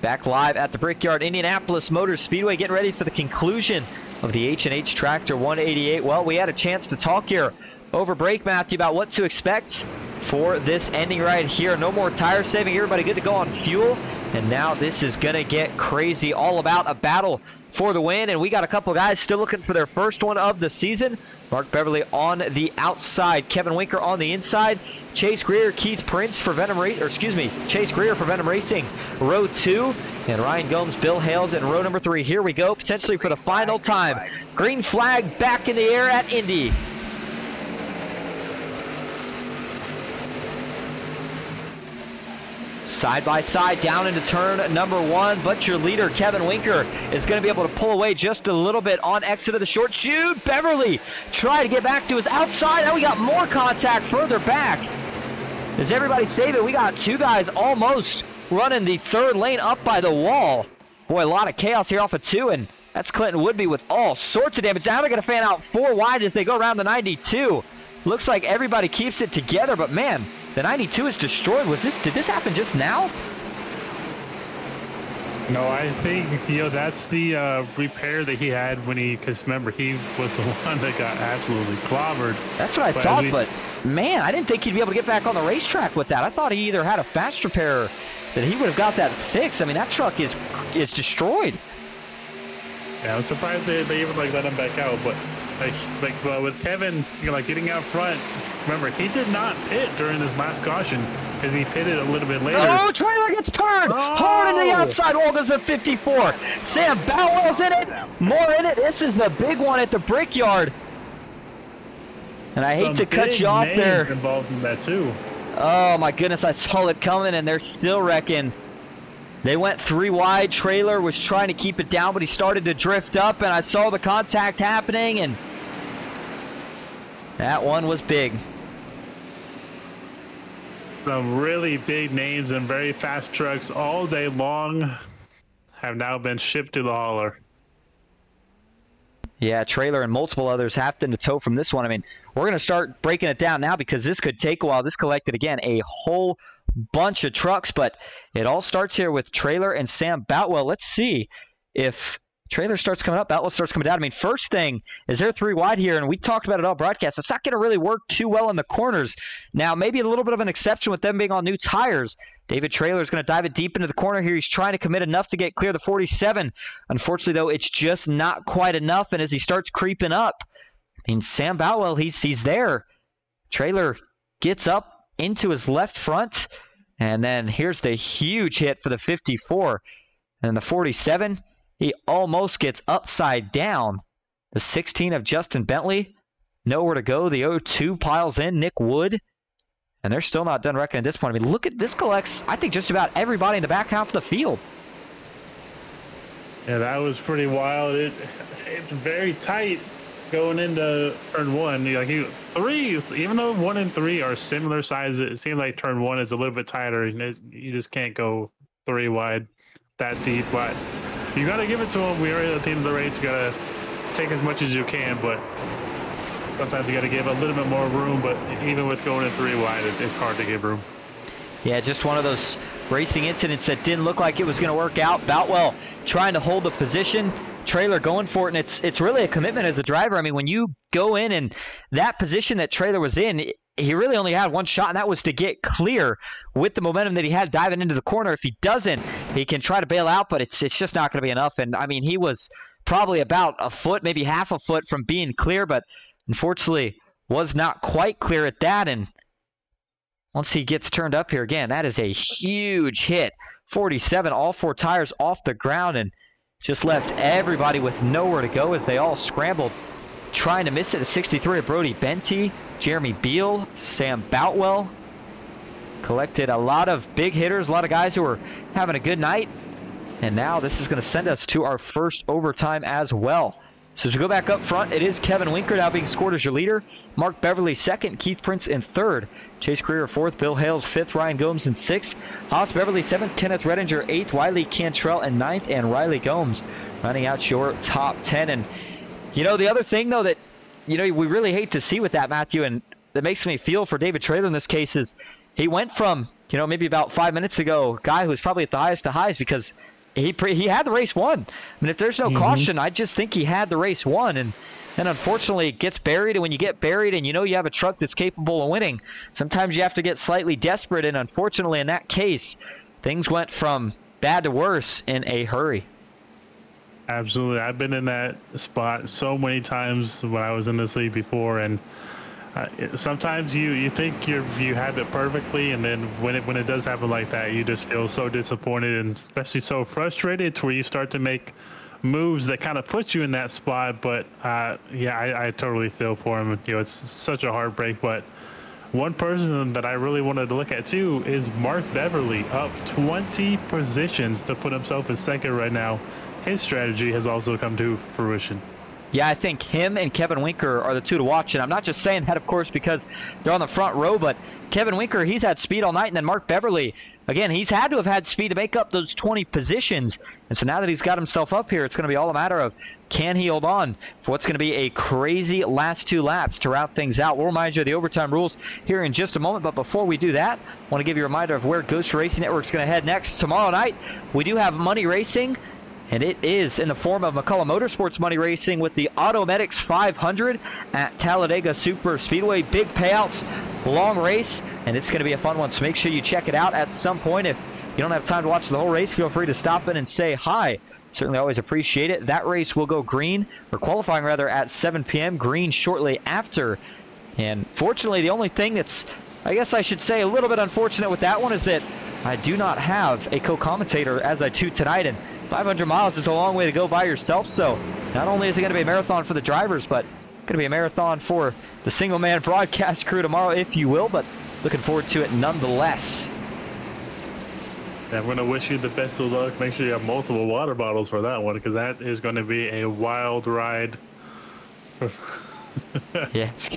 Back live at the Brickyard Indianapolis Motor Speedway, getting ready for the conclusion of the H&H Tractor 188. Well, we had a chance to talk here over break, Matthew, about what to expect for this ending right here. No more tire saving. Everybody good to go on fuel. And now this is going to get crazy. All about a battle for the win. And we got a couple guys still looking for their first one of the season. Mark Beverly on the outside. Kevin Winker on the inside. Chase Greer, Keith Prince for Venom Racing, or excuse me, Chase Greer for Venom Racing, row two. And Ryan Gomes, Bill Hales in row number three. Here we go, potentially for the final time. Green flag back in the air at Indy. Side by side down into turn number one, but your leader, Kevin Winker, is going to be able to pull away just a little bit on exit of the short chute. Beverly try to get back to his outside. Now we got more contact further back. Is everybody it? We got two guys almost running the third lane up by the wall. Boy, a lot of chaos here off of two, and that's Clinton Woodby with all sorts of damage. Now they're going to fan out four wide as they go around the 92. Looks like everybody keeps it together, but man, the 92 is destroyed. Was this? Did this happen just now? No, I think you know that's the uh, repair that he had when he, because remember he was the one that got absolutely clobbered. That's what I But thought, least- but man, I didn't think he'd be able to get back on the racetrack with that. I thought he either had a fast repair that he would have got that fixed. I mean, that truck is is destroyed. Yeah, I'm surprised they, they even like let him back out, but like like with Kevin, you know, like getting out front. Remember, he did not pit during his last caution because he pitted a little bit later. Oh, trailer gets turned hard into the Oh! outside wall goes the 54. Sam Boutwell's in it, more in it. This is the big one at the Brickyard. And I hate Some to cut you off there. Involved in that too. Oh my goodness, I saw it coming and they're still wrecking. They went three wide. Trailer was trying to keep it down, but he started to drift up and I saw the contact happening and that one was big. Some really big names and very fast trucks all day long have now been shipped to the hauler. Yeah, trailer and multiple others have to tow from this one. I mean, we're going to start breaking it down now because this could take a while. This collected again a whole bunch of trucks, but it all starts here with trailer and Sam Boutwell. Let's see if trailer starts coming up, Boutwell starts coming down. I mean, first thing is they're three wide here, and we talked about it all broadcast. It's not going to really work too well in the corners. Now, maybe a little bit of an exception with them being on new tires. David Trailer is going to dive it deep into the corner here. He's trying to commit enough to get clear the 47. Unfortunately, though, it's just not quite enough. And as he starts creeping up, I mean, Sam Boutwell, he's he's there. Trailer gets up into his left front, and then here's the huge hit for the 54. And the 47, he almost gets upside down. The 16 of Justin Bentley, nowhere to go. The 0-2 piles in. Nick Wood. And they're still not done wrecking at this point. I mean, look at this collects, I think, just about everybody in the back half of the field. Yeah, that was pretty wild. It it's very tight going into turn one. Like you, three, even though one and three are similar sizes, it seems like turn one is a little bit tighter. You just can't go three wide that deep. But you got to give it to them. We are at the end of the race. You got to take as much as you can, but sometimes you got to give a little bit more room. But even with going in three wide, it's hard to give room. Yeah, just one of those racing incidents that didn't look like it was going to work out. Boutwell trying to hold the position, Trailer going for it, and it's it's really a commitment as a driver. I mean, when you go in and that position that Trailer was in, he really only had one shot, and that was to get clear with the momentum that he had diving into the corner. If he doesn't, he can try to bail out, but it's it's just not going to be enough. And I mean, he was probably about a foot, maybe half a foot from being clear, but unfortunately was not quite clear at that. And once he gets turned up here again, that is a huge hit. 47, all four tires off the ground, and just left everybody with nowhere to go as they all scrambled, trying to miss it. At 63 of Brody Benty, Jeremy Beal, Sam Boutwell. Collected a lot of big hitters, a lot of guys who were having a good night. And now this is going to send us to our first overtime as well. So as we go back up front, it is Kevin Winker now being scored as your leader. Mark Beverly second, Keith Prince in third, Chase Greer fourth, Bill Hales fifth, Ryan Gomes in sixth, Haas Beverly seventh, Kenneth Redinger eighth, Wiley Cantrell in ninth, and Riley Gomes running out your top ten. And you know the other thing though that you know we really hate to see with that Matthew, and that makes me feel for David Traylor in this case is he went from, you know, maybe about five minutes ago, guy who was probably at the highest to highs because he pre- he had the race won. I mean, if there's no mm-hmm. caution, I just think he had the race won. And then unfortunately, it gets buried. And when you get buried and you know you have a truck that's capable of winning, sometimes you have to get slightly desperate. And unfortunately, in that case, things went from bad to worse in a hurry. Absolutely. I've been in that spot so many times when I was in this league before, and uh, sometimes you, you think you you have it perfectly, and then when it when it does happen like that, you just feel so disappointed and especially so frustrated to where you start to make moves that kind of put you in that spot. But uh, yeah, I, I totally feel for him. You know, it's such a heartbreak, but. One person that I really wanted to look at too is Mark Beverly, up 20 positions to put himself in second right now. His strategy has also come to fruition. Yeah, I think him and Kevin Winker are the two to watch. And I'm not just saying that, of course, because they're on the front row, but Kevin Winker, he's had speed all night. And then Mark Beverly, again, he's had to have had speed to make up those 20 positions. And so now that he's got himself up here, it's going to be all a matter of can he hold on for what's going to be a crazy last two laps to route things out. We'll remind you of the overtime rules here in just a moment. But before we do that, I want to give you a reminder of where Ghost Racing Network is going to head next. Tomorrow night, we do have money racing. And it is in the form of McCullough Motorsports Money Racing with the Automedics 500 at Talladega Super Speedway. Big payouts, long race, and it's going to be a fun one. So make sure you check it out at some point. If you don't have time to watch the whole race, feel free to stop in and say hi. Certainly always appreciate it. That race will go green, or qualifying rather, at 7 p.m. Green shortly after. And fortunately, the only thing that's, I guess I should say, a little bit unfortunate with that one is that I do not have a co-commentator as I do tonight, and 500 miles is a long way to go by yourself. So not only is it going to be a marathon for the drivers, but going to be a marathon for the single-man broadcast crew tomorrow, if you will. But looking forward to it nonetheless. I'm going to wish you the best of luck. Make sure you have multiple water bottles for that one because that is going to be a wild ride. Yeah, it's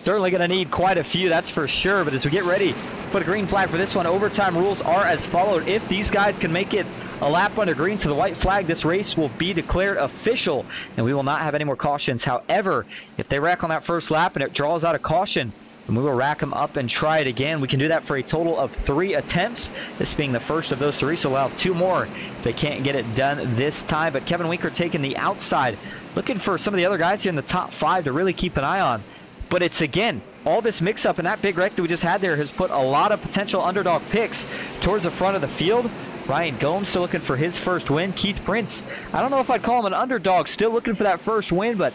certainly going to need quite a few, that's for sure. But as we get ready, put a green flag for this one. Overtime rules are as followed. If these guys can make it a lap under green to the white flag, this race will be declared official, and we will not have any more cautions. However, if they rack on that first lap and it draws out a caution, then we will rack them up and try it again. We can do that for a total of three attempts, this being the first of those three, so we'll have two more if they can't get it done this time. But Kevin Winker taking the outside, looking for some of the other guys here in the top five to really keep an eye on. But it's again, all this mix up and that big wreck that we just had there has put a lot of potential underdog picks towards the front of the field. Ryan Gomes still looking for his first win. Keith Prince, I don't know if I'd call him an underdog, still looking for that first win, but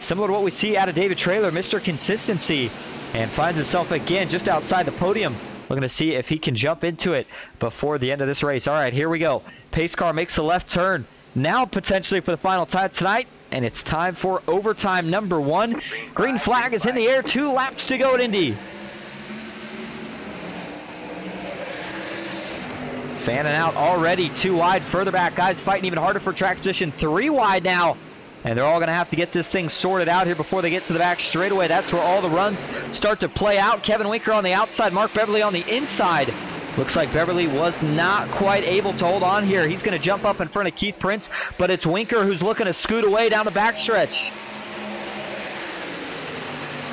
similar to what we see out of David Trailer, Mr. Consistency, and finds himself again just outside the podium. Looking to see if he can jump into it before the end of this race. All right, here we go. Pace car makes a left turn. Now potentially for the final time tonight, and it's time for overtime number one. Green flag is in the air. Two laps to go at Indy. Fanning out already, two wide, further back. Guys fighting even harder for track position, three wide now. And they're all going to have to get this thing sorted out here before they get to the back straightaway. That's where all the runs start to play out. Kevin Winker on the outside, Mark Beverly on the inside. Looks like Beverly was not quite able to hold on here. He's going to jump up in front of Keith Prince, but it's Winker who's looking to scoot away down the backstretch.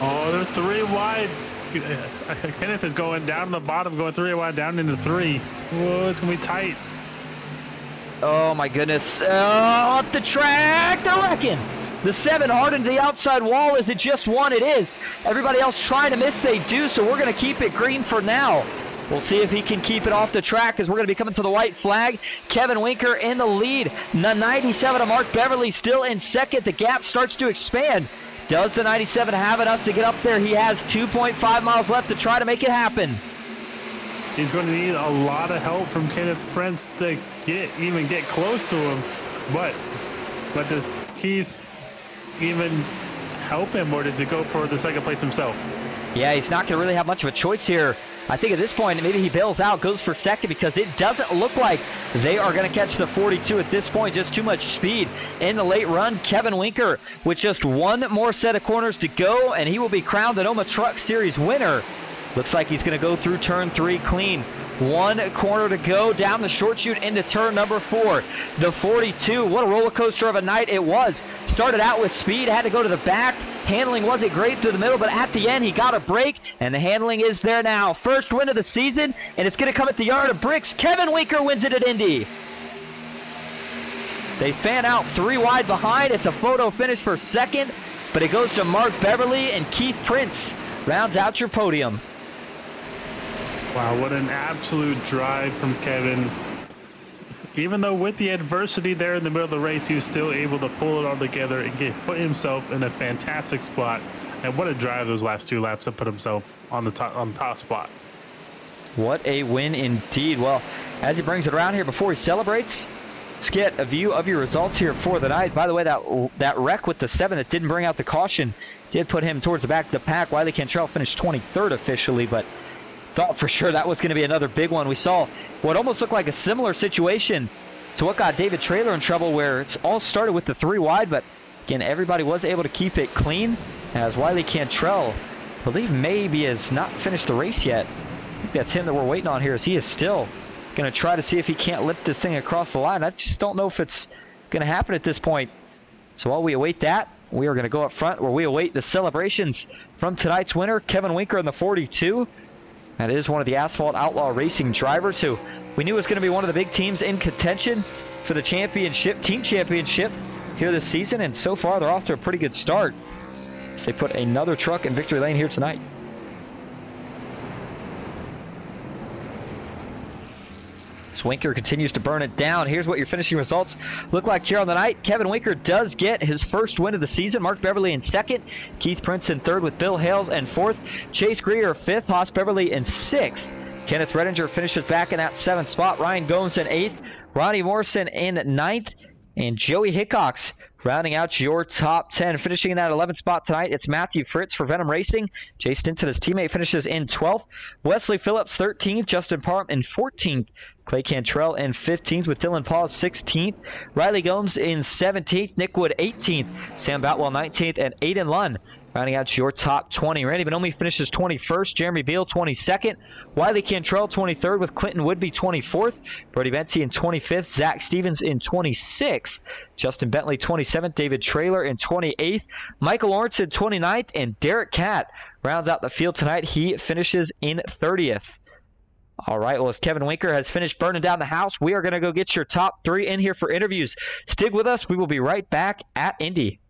Oh, they're three wide. Kenneth is going down the bottom, going three wide down into three. Whoa, it's going to be tight. Oh my goodness. Oh, up the track, they're wrecking. The seven hard into the outside wall. Is it just one? It is. Everybody else trying to miss, they do, so we're going to keep it green for now. We'll see if he can keep it off the track as we're going to be coming to the white flag. Kevin Winker in the lead. The 97 of Mark Beverly still in second. The gap starts to expand. Does the 97 have enough to get up there? He has 2.5 miles left to try to make it happen. He's going to need a lot of help from Kenneth Prince to get even get close to him. But but does Keith even help him, or does he go for the second place himself? Yeah, he's not going to really have much of a choice here. I think at this point, maybe he bails out, goes for second because it doesn't look like they are going to catch the 42 at this point. Just too much speed in the late run. Kevin Winker with just one more set of corners to go, and he will be crowned the Noma Truck Series winner. Looks like he's going to go through turn three clean. One corner to go down the short chute into turn number four. The 42. What a roller coaster of a night it was. Started out with speed, had to go to the back. Handling wasn't great through the middle, but at the end he got a break, and the handling is there now. First win of the season, and it's going to come at the yard of bricks. Kevin Winker wins it at Indy. They fan out three wide behind. It's a photo finish for second, but it goes to Mark Beverly and Keith Prince. Rounds out your podium. Wow, what an absolute drive from Kevin. Even though with the adversity there in the middle of the race, he was still able to pull it all together and get put himself in a fantastic spot. And what a drive those last two laps to put himself on the top on the top spot. What a win indeed. Well, as he brings it around here before he celebrates, let's get a view of your results here for the night. By the way, that that wreck with the seven that didn't bring out the caution did put him towards the back of the pack. Wiley Cantrell finished 23rd officially, but thought for sure that was going to be another big one. We saw what almost looked like a similar situation to what got David Trailer in trouble, where it's all started with the three wide, but again, everybody was able to keep it clean. As Wiley Cantrell, I believe maybe has not finished the race yet. I think that's him that we're waiting on here, as he is still going to try to see if he can't lift this thing across the line. I just don't know if it's going to happen at this point. So while we await that, we are going to go up front where we await the celebrations from tonight's winner, Kevin Winker in the 42. That is one of the Asphalt Outlaw Racing drivers who we knew was going to be one of the big teams in contention for the championship, team championship here this season. And so far, they're off to a pretty good start they put another truck in victory lane here tonight. As Winker continues to burn it down. Here's what your finishing results look like here on the night. Kevin Winker does get his first win of the season. Mark Beverly in second. Keith Prince in third with Bill Hales and fourth. Chase Greer fifth. Haas Beverly in sixth. Kenneth Redinger finishes back in that seventh spot. Ryan Gomes in eighth. Ronnie Morrison in ninth. And Joey Hickox rounding out your top 10. Finishing in that 11th spot tonight, it's Matthew Fritz for Venom Racing. Jay Stinson, his teammate, finishes in 12th. Wesley Phillips, 13th. Justin Parham in 14th. Clay Cantrell in 15th with Dylan Paul 16th. Riley Gomes in 17th. Nick Wood 18th. Sam Boutwell 19th. And Aiden Lund rounding out your top 20. Randy Bonomi finishes 21st. Jeremy Beal 22nd. Wiley Cantrell 23rd with Clinton Woodby 24th. Brody Benty in 25th. Zach Stevens in 26th. Justin Bentley 27th. David Trailer in 28th. Michael Lawrence in 29th. And Derek Cat rounds out the field tonight. He finishes in 30th. All right, well, as Kevin Winker has finished burning down the house, we are going to go get your top three in here for interviews. Stick with us. We will be right back at Indy.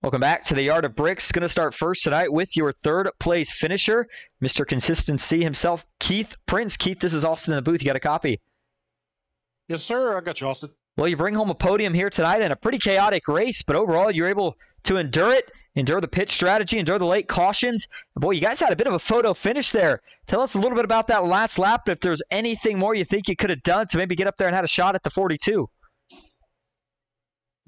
Welcome back to the Yard of Bricks. Going to start first tonight with your third place finisher, Mr. Consistency himself, Keith Prince. Keith, this is Austin in the booth. You got a copy? Yes, sir. I got you, Austin. Well, you bring home a podium here tonight in a pretty chaotic race, but overall you're able to endure it, endure the pit strategy, endure the late cautions. Boy, you guys had a bit of a photo finish there. Tell us a little bit about that last lap. If there's anything more you think you could have done to maybe get up there and had a shot at the 42.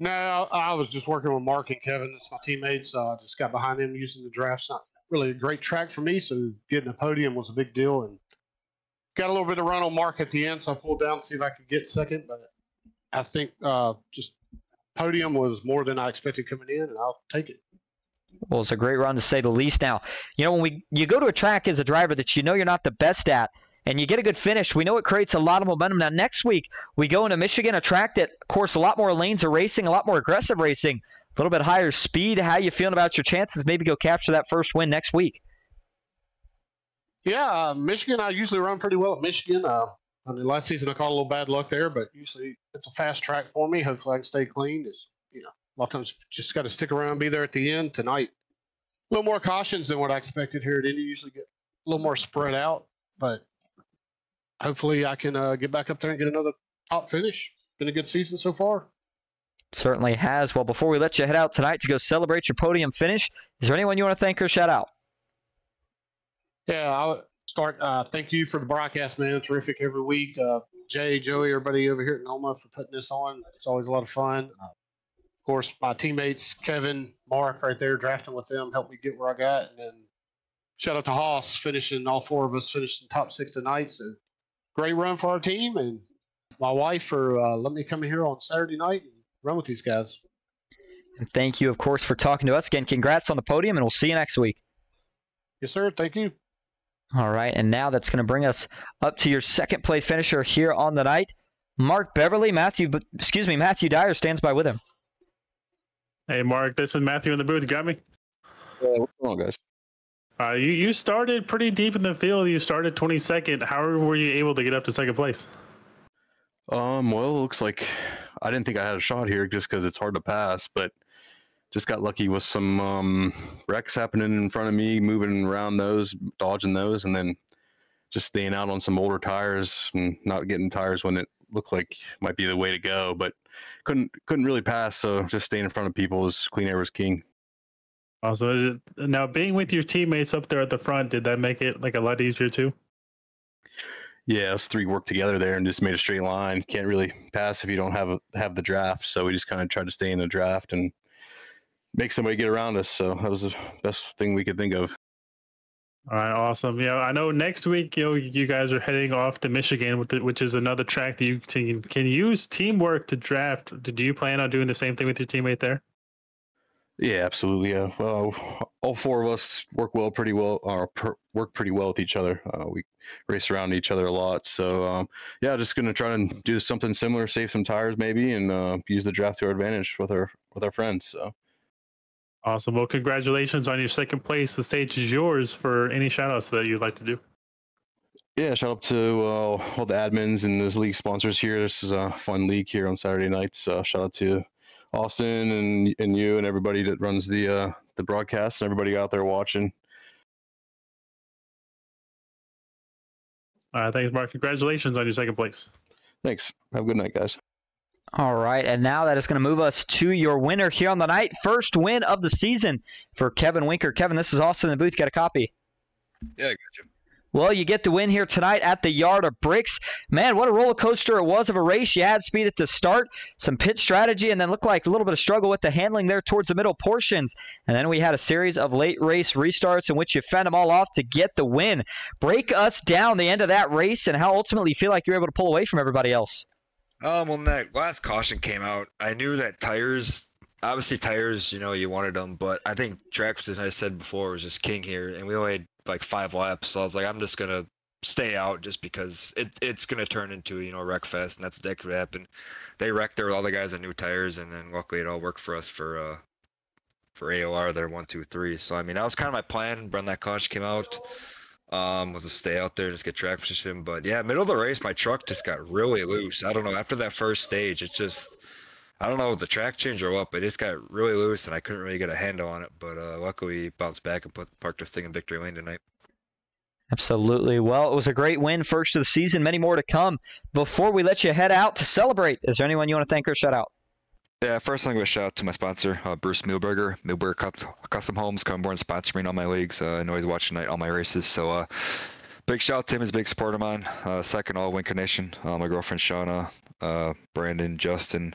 No, I was just working with Mark and Kevin. That's my teammates. Uh, I just got behind them using the draft's not really a great track for me, so getting a podium was a big deal. And got a little bit of run on Mark at the end, so I pulled down to see if I could get second. But I think uh, just podium was more than I expected coming in, and I'll take it. Well, it's a great run to say the least. Now, you know when we you go to a track as a driver that you know you're not the best at, and you get a good finish, we know it creates a lot of momentum. Now, next week, we go into Michigan, a track that, of course, a lot more lanes are racing, a lot more aggressive racing, a little bit higher speed. How you feeling about your chances? Maybe go capture that first win next week. Yeah, uh, Michigan, I usually run pretty well at Michigan. Uh, I mean, last season I caught a little bad luck there, but usually it's a fast track for me. Hopefully I can stay clean. It's, you know, a lot of times just got to stick around, be there at the end. Tonight, a little more cautions than what I expected here at Indy. Usually get a little more spread out, but hopefully I can uh, get back up there and get another top finish. Been a good season so far. Certainly has. Well, before we let you head out tonight to go celebrate your podium finish, is there anyone you want to thank or shout out? Yeah, I'll start. Uh, thank you for the broadcast, man. Terrific every week. Uh, Jay, Joey, everybody over here at Noma for putting this on. It's always a lot of fun. Uh, of course, my teammates, Kevin, Mark, right there, drafting with them, helped me get where I got. And then shout out to Haas, finishing, all four of us finished in top six tonight. So great run for our team. And my wife for uh, letting me come in here on Saturday night and run with these guys. And thank you, of course, for talking to us again. Congrats on the podium, and we'll see you next week. Yes, sir. Thank you. All right, and now that's going to bring us up to your second place finisher here on the night, Mark Beverly. Matthew, excuse me, Matthew Dyer stands by with him. Hey, Mark, this is Matthew in the booth. You got me? Yeah, what's going on, guys? Uh, you, you started pretty deep in the field. You started 22nd. How were you able to get up to second place? Um, well, it looks like I didn't think I had a shot here just because it's hard to pass, but just got lucky with some um, wrecks happening in front of me, moving around those, dodging those, and then just staying out on some older tires and not getting tires when it looked like might be the way to go, but couldn't couldn't really pass. So just staying in front of people is clean air was king. Also, now being with your teammates up there at the front, did that make it like a lot easier too? Yeah, us three worked together there and just made a straight line. Can't really pass if you don't have a, have the draft. So we just kind of tried to stay in the draft and make somebody get around us. So that was the best thing we could think of. All right, awesome. Yeah, I know next week you know you guys are heading off to Michigan, with the, which is another track that you can can use teamwork to draft. Do you plan on doing the same thing with your teammate there? Yeah, absolutely. Yeah. Well, all four of us work well, pretty well, or per, work pretty well with each other. Uh, we race around each other a lot. So, um, yeah, just gonna try and do something similar, save some tires maybe, and uh, use the draft to our advantage with our with our friends. So. Awesome. Well, congratulations on your second place. The stage is yours for any shout outs that you'd like to do. Yeah, shout out to uh, all the admins and the league sponsors here. This is a fun league here on Saturday nights. Uh, shout out to Austin and and you and everybody that runs the uh, the broadcast and everybody out there watching. All right, thanks, Mark. Congratulations on your second place. Thanks. Have a good night, guys. All right, and now that is going to move us to your winner here on the night. First win of the season for Kevin Winker. Kevin, this is Austin in the booth. Got a copy? Yeah, I got you. Well, you get the win here tonight at the Yard of Bricks. Man, what a roller coaster it was of a race. You had speed at the start, some pit strategy, and then looked like a little bit of struggle with the handling there towards the middle portions. And then we had a series of late race restarts in which you fend them all off to get the win. Break us down the end of that race and how ultimately you feel like you're able to pull away from everybody else. Um, when that last caution came out, I knew that tires, obviously tires, you know, you wanted them, but I think track, as I said before, was just king here, and we only had like five laps, so I was like, I'm just gonna stay out just because it it's gonna turn into you know wreck fest, and that's exactly what happened. They wrecked there with all the guys on new tires, and then luckily it all worked for us for uh for AOR there one two three. So I mean that was kind of my plan when that caution came out. Um, was to stay out there and just get track position, but yeah, middle of the race, my truck just got really loose. I don't know. After that first stage, it just I don't know the track change or what, but it just got really loose and I couldn't really get a handle on it. But uh, luckily, bounced back and put parked this thing in victory lane tonight. Absolutely. Well, it was a great win, first of the season. Many more to come. Before we let you head out to celebrate, is there anyone you want to thank or shout out? Yeah, first I'm going to shout out to my sponsor, uh, Bruce Milberger, Milberger Custom Homes, come aboard and sponsor me in all my leagues. Uh, I know he's watching tonight, all my races. So, uh, big shout out to him. He's a big supporter of mine. Uh, second, all Winker Nation. Uh, my girlfriend Shauna, uh, Brandon, Justin,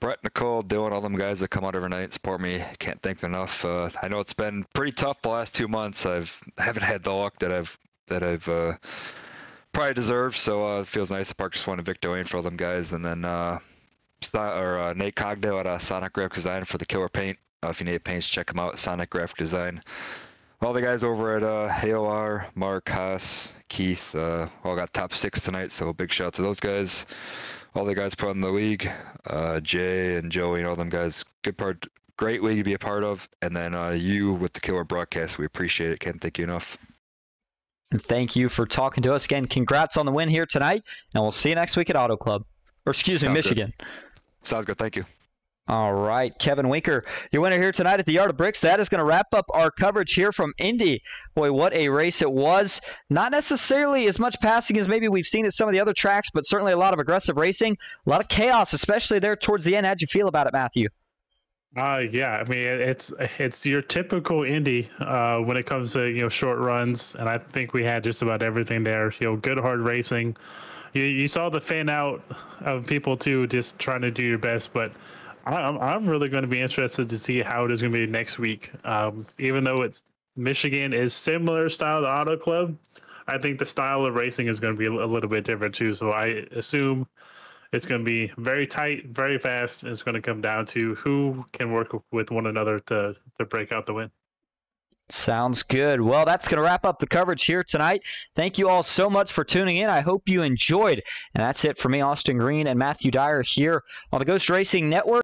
Brett, Nicole, Dylan, all them guys that come out every night support me. Can't thank them enough. Uh, I know it's been pretty tough the last two months. I've haven't had the luck that I've that I've uh, probably deserved. So uh, it feels nice to park just one in Victor Lane for all them guys. And then uh, or uh, Nate Cogdale at uh, Sonic Graphic Design for the killer paint. If you need paints, check him out. Sonic Graphic Design. All the guys over at uh, AOR, Mark, Haas, Keith, all got top six tonight. So big shout out to those guys. All the guys put in the league, uh, Jay and Joey and all them guys. Good part, great league to be a part of. And then uh, you with the killer broadcast, we appreciate it. Can't thank you enough. And thank you for talking to us again. Congrats on the win here tonight, and we'll see you next week at Auto Club. Or excuse me, Sounds Michigan. Sounds good. Thank you. All right, Kevin Winker, your winner here tonight at the Yard of Bricks. That is going to wrap up our coverage here from Indy. Boy, what a race it was. Not necessarily as much passing as maybe we've seen at some of the other tracks, but certainly a lot of aggressive racing, a lot of chaos, especially there towards the end. How'd you feel about it, Matthew? Uh, yeah, I mean it's it's your typical Indy uh, when it comes to you know short runs, and I think we had just about everything there. You know, good hard racing. You you saw the fan out of people too, just trying to do your best. But I'm I'm really going to be interested to see how it is going to be next week. Um, even though it's Michigan is similar style to Auto Club, I think the style of racing is going to be a little bit different too. So I assume it's going to be very tight, very fast. And it's going to come down to who can work with one another to to break out the win. Sounds good. Well, that's going to wrap up the coverage here tonight. Thank you all so much for tuning in. I hope you enjoyed. And that's it for me, Austin Green and Matthew Dyer here on the Ghost Racing Network.